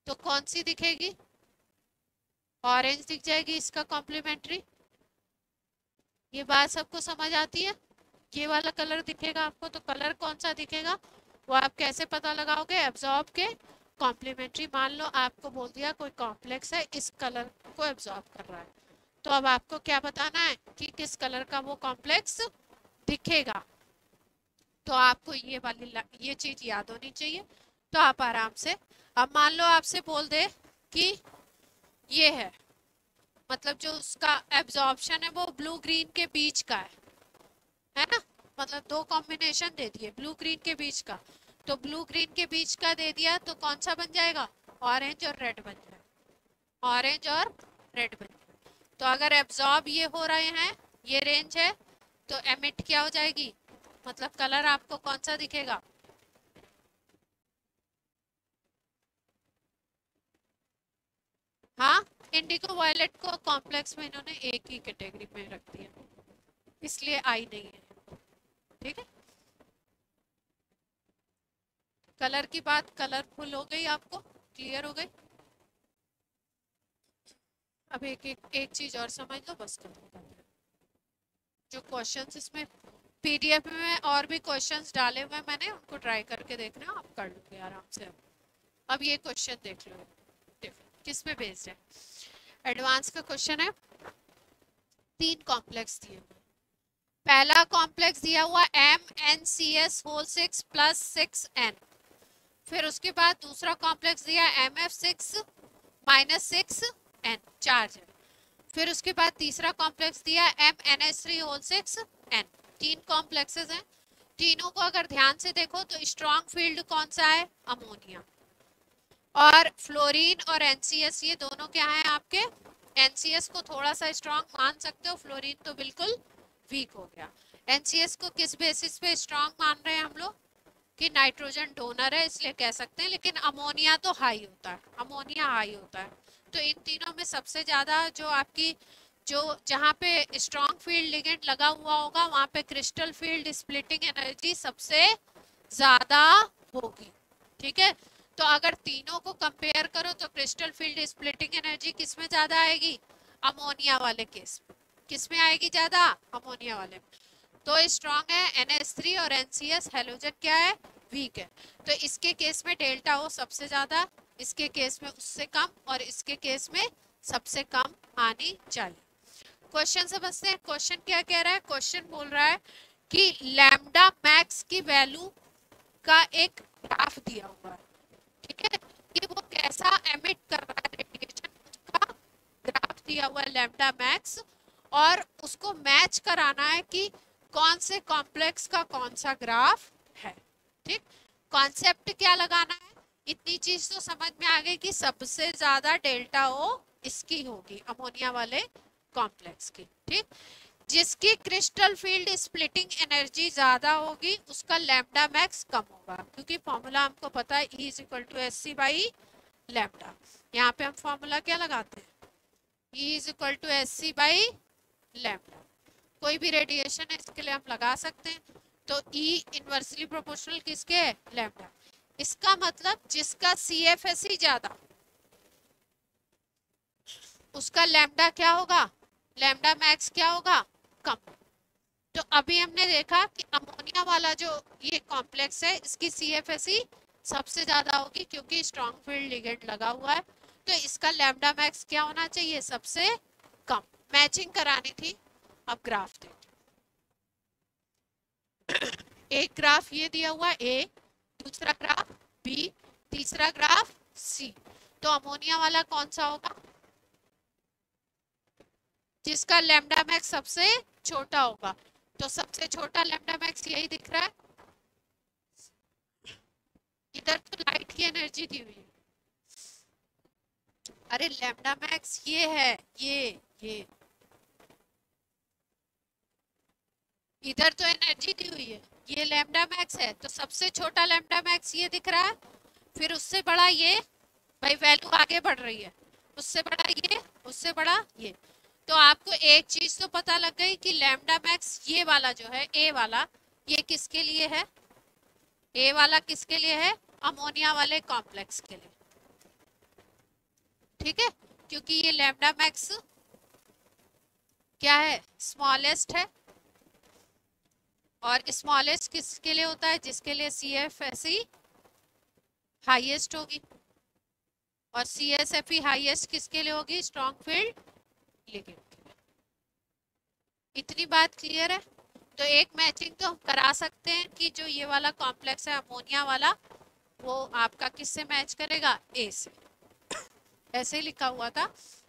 तो कौन सी दिखेगी? ऑरेंज दिख जाएगी इसका कॉम्प्लीमेंट्री ये बात सबको समझ आती है? ये वाला कलर दिखेगा आपको तो कलर कौन सा दिखेगा? वो आप कैसे पता लगाओगे? एब्जॉर्ब के कॉम्प्लीमेंट्री मान लो, आपको बोल दिया कोई कॉम्प्लेक्स है, इस कलर को एब्जॉर्ब कर रहा है। तो अब आपको क्या बताना है कि किस कलर का वो कॉम्प्लेक्स दिखेगा? तो आपको ये वाली ये चीज़ याद होनी चाहिए। तो आप आराम से, अब मान लो आपसे बोल दे कि ये है मतलब जो उसका एब्जॉर्प्शन है वो ब्लू ग्रीन के बीच का है। है ना? मतलब दो कॉम्बिनेशन दे दिए ब्लू ग्रीन के बीच का। तो ब्लू ग्रीन के बीच का दे दिया तो कौन सा बन जाएगा? ऑरेंज और रेड बन जाएगा ऑरेंज और रेड बन जाएगा तो अगर एब्जॉर्ब ये हो रहे हैं, ये रेंज है तो एमिट क्या हो जाएगी? मतलब कलर आपको कौन सा दिखेगा? हाँ इंडिको वायलेट को कॉम्प्लेक्स में इन्होंने एक ही कैटेगरी में रख दिया। इसलिए आई नहीं है। ठीक है? कलर की बात कलरफुल हो गई आपको? क्लियर हो गई? अब एक एक एक चीज़ और समझ लो, बस कर। जो क्वेश्चंस इसमें पीडीएफ में और भी क्वेश्चंस डाले हुए मैंने, उनको ट्राई करके देखना, आप कर लोगे आराम से। अब अब ये क्वेश्चन देख लो। किस पे बेस्ड है? एडवांस का क्वेश्चन है। तीन कॉम्प्लेक्स दिए हुए पहला कॉम्प्लेक्स दिया हुआ M N C S whole six plus six N फिर उसके बाद दूसरा कॉम्प्लेक्स दिया M F six minus six N charge फिर उसके बाद तीसरा कॉम्प्लेक्स दिया M N S three whole six N तीन कॉम्प्लेक्सेस हैं। तीनों को अगर ध्यान से देखो तो स्ट्रॉन्ग फ़ील्ड कौन सा है? अमोनिया और फ्लोरीन और एनसीएस ये दोनों क्या है आपके? एनसीएस को थोड़ा सा स्ट्रॉन्ग मान सकते हो। फ्लोरीन तो बिल्कुल वीक हो गया। एनसीएस को किस बेसिस पे स्ट्रॉन्ग मान रहे हैं हम लोग? कि नाइट्रोजन डोनर है, इसलिए कह सकते हैं, लेकिन अमोनिया तो हाई होता है अमोनिया हाई होता है। तो इन तीनों में सबसे ज़्यादा जो आपकी, जो जहाँ पे स्ट्रॉन्ग फ़ील्ड लिगेंड लगा हुआ होगा, वहाँ पे क्रिस्टल फ़ील्ड स्प्लिटिंग एनर्जी सबसे ज़्यादा होगी। ठीक है? तो अगर तीनों को कंपेयर करो तो क्रिस्टल फ़ील्ड स्प्लिटिंग एनर्जी किसमें ज़्यादा आएगी? अमोनिया वाले केस में किसमें आएगी ज़्यादा? अमोनिया वाले में। तो स्ट्रॉन्ग है NH3 और NCS हेलोजन क्या है? वीक है। तो इसके केस में डेल्टा ओ सबसे ज़्यादा, इसके केस में उससे कम और इसके केस में सबसे कम आनी चाहिए। क्वेश्चन समझते हैं? क्वेश्चन क्या कह रहा है? क्वेश्चन बोल रहा है कि लैम्डा मैक्स की वैल्यू का एक ग्राफ दिया हुआ है। ठीक है? कि वो कैसा एमिट कर रहा है रेडिएशन उसका ग्राफ दिया हुआ है लैम्डा मैक्स और उसको मैच कराना है कि कौन से कॉम्प्लेक्स का कौन सा ग्राफ है। ठीक? कॉन्सेप्ट क्या लगाना है? इतनी चीज़ तो समझ में आ गई कि सबसे ज़्यादा डेल्टा ओ इसकी होगी अमोनिया वाले कॉम्प्लेक्स की। ठीक? जिसकी क्रिस्टल फ़ील्ड स्प्लिटिंग एनर्जी ज़्यादा होगी, उसका लैम्डा मैक्स कम होगा। क्योंकि फॉर्मूला हमको पता है E is equal to S C by lambda यहाँ पे हम फॉर्मूला क्या लगाते हैं? E is equal to S C by lambda कोई भी रेडिएशन है इसके लिए हम लगा सकते हैं। तो ई इनवर्सली प्रोपोर्शनल किसके है? लैम्डा इसका मतलब जिसका सी एफ़ एस ही ज़्यादा, उसका लैम्डा क्या होगा? लैम्डा मैक्स क्या होगा? कम। तो अभी हमने देखा कि अमोनिया वाला जो ये कॉम्प्लेक्स है, इसकी सी एफ़ एस ई सबसे ज़्यादा होगी क्योंकि स्ट्रॉन्ग फ़ील्ड लिगेंड लगा हुआ है। तो इसका लैम्डा मैक्स क्या होना चाहिए? सबसे मैचिंग करानी थी, अब ग्राफ देखिए [coughs] एक ग्राफ ये दिया हुआ, ए, दूसरा ग्राफ, बी, तीसरा ग्राफ, सी। तो अमोनिया वाला कौन सा होगा? जिसका लेमडा मैक्स सबसे छोटा होगा। तो सबसे छोटा लेमडा मैक्स यही दिख रहा है। इधर तो लाइट की एनर्जी दी हुई है। अरे लेमडा मैक्स ये है, ये ये। इधर तो एनर्जी दी हुई है। ये लेमडा मैक्स है तो सबसे छोटा लेमडा मैक्स ये दिख रहा है फिर उससे बड़ा ये, भाई वैल्यू आगे बढ़ रही है। उससे बड़ा ये, उससे बड़ा ये। तो आपको एक चीज़ तो पता लग गई कि लेमडा मैक्स ये वाला जो है ए वाला, ये किसके लिए है? ए वाला किसके लिए है? अमोनिया वाले कॉम्प्लेक्स के लिए। ठीक है? क्योंकि ये लेमडा मैक्स क्या है? स्मॉलेस्ट है। और स्मॉलेस्ट किसके लिए होता है? जिसके लिए C F S E highest होगी। और C S F E highest किसके लिए होगी? स्ट्रॉन्ग फ़ील्ड लिगेंड इतनी बात क्लियर है? तो एक मैचिंग तो हम करा सकते हैं कि जो ये वाला कॉम्प्लेक्स है अमोनिया वाला, वो आपका किससे मैच करेगा? ए से। ऐसे ही लिखा हुआ था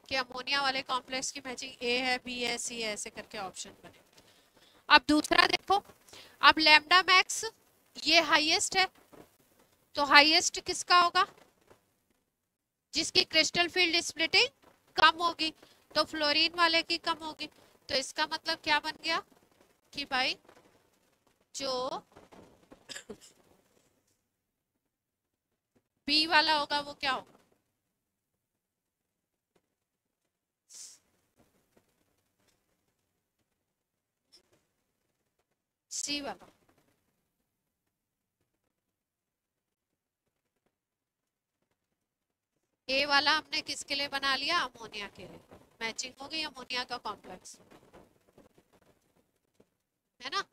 कि अमोनिया वाले कॉम्प्लेक्स की मैचिंग ए है बी है सी है, ऐसे करके ऑप्शन बने। अब दूसरा देखो। अब लेमडा मैक्स ये हाईएस्ट है। तो हाईएस्ट किसका होगा? जिसकी क्रिस्टल फ़ील्ड स्प्लिटिंग कम होगी तो फ्लोरीन वाले की कम होगी। तो इसका मतलब क्या बन गया? कि भाई, जो [coughs] बी वाला होगा, वो क्या होगा? सी वाला ए वाला हमने किसके लिए बना लिया? अमोनिया के लिए। मैचिंग हो गई अमोनिया का कॉम्प्लेक्स है ना?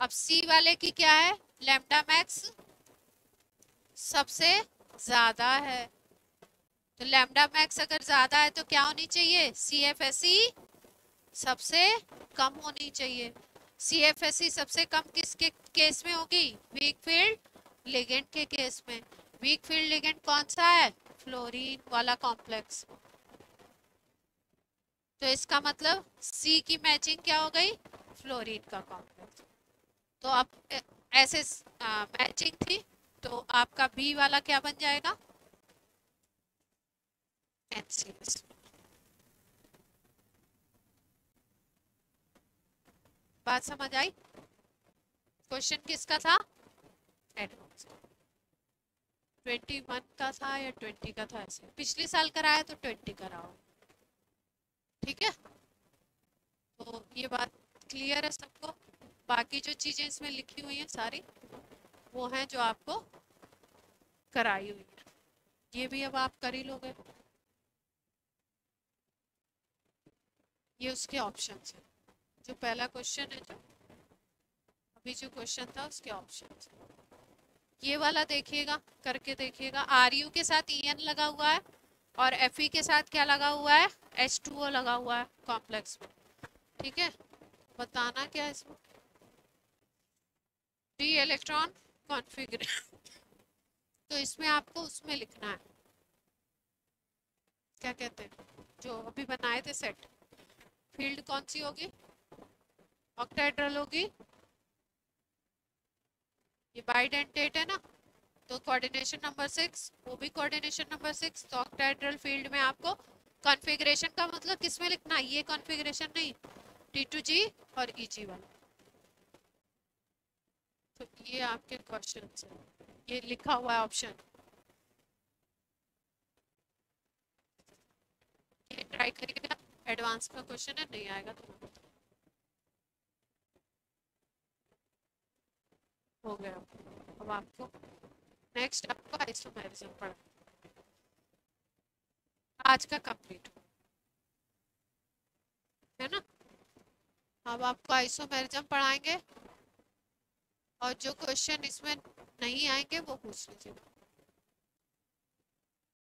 अब सी वाले की क्या है? लेमडा मैक्स सबसे ज़्यादा है। तो लेमडा मैक्स अगर ज़्यादा है तो क्या होनी चाहिए? सी एफ़ एस सबसे कम होनी चाहिए। सी सबसे कम किसके केस में होगी? वीक फ़ील्ड लिगेंड के केस में। वीक फ़ील्ड लिगेंड कौन सा है? फ्लोरीन वाला कॉम्प्लेक्स तो इसका मतलब सी की मैचिंग क्या हो गई? फ्लोरीन का कॉम्प्लेक्स तो अब ऐसे मैचिंग थी तो आपका बी वाला क्या बन जाएगा? एनसीएस बात समझ आई? क्वेश्चन किसका था? एडवांस ट्वेंटी वन का था या ट्वेंटी का था ऐसे? पिछले साल कराया तो ट्वेंटी कराओ। ठीक है? तो ये बात क्लियर है सबको? बाकी जो चीज़ें इसमें लिखी हुई हैं सारी, वो हैं जो आपको कराई हुई है। ये भी अब आप कर ही लोगे। ये उसके ऑप्शन है। जो पहला क्वेश्चन है जो, अभी जो क्वेश्चन था, उसके ऑप्शन ये वाला देखिएगा, करके देखिएगा। आर यू के साथ ई एन लगा हुआ है और एफ़ ई के साथ क्या लगा हुआ है? एच टू ओ लगा हुआ है कॉम्प्लेक्स में। ठीक है? बताना क्या है इसमें? डी इलेक्ट्रॉन कॉन्फ़िगर तो इसमें आपको उसमें लिखना है। क्या कहते हैं? जो अभी बनाए थे सेट फ़ील्ड कौन सी होगी? ऑक्टाइड्रल होगी। ये बाइडेंटेट है ना तो कोऑर्डिनेशन नंबर सिक्स वो भी कोऑर्डिनेशन नंबर सिक्स तो ऑक्टाइड्रल फ़ील्ड में आपको कॉन्फ़िगरेशन का मतलब किसमें लिखना ये कॉन्फ़िगरेशन नहीं टी टू जी और ई जी वाला। तो ये आपके क्वेश्चन ये लिखा हुआ है ऑप्शन ट्राई करिएगा एडवांस का क्वेश्चन है, नहीं आएगा तो। हो गया। अब आपको नेक्स्ट आपको आइसोमेरिज्म पढ़ा आज का कंप्लीट हो। है ना? अब आपको आइसोमेरिज्म पढ़ाएँगे और जो क्वेश्चन इसमें नहीं आएँगे, वो पूछ लीजिएगा।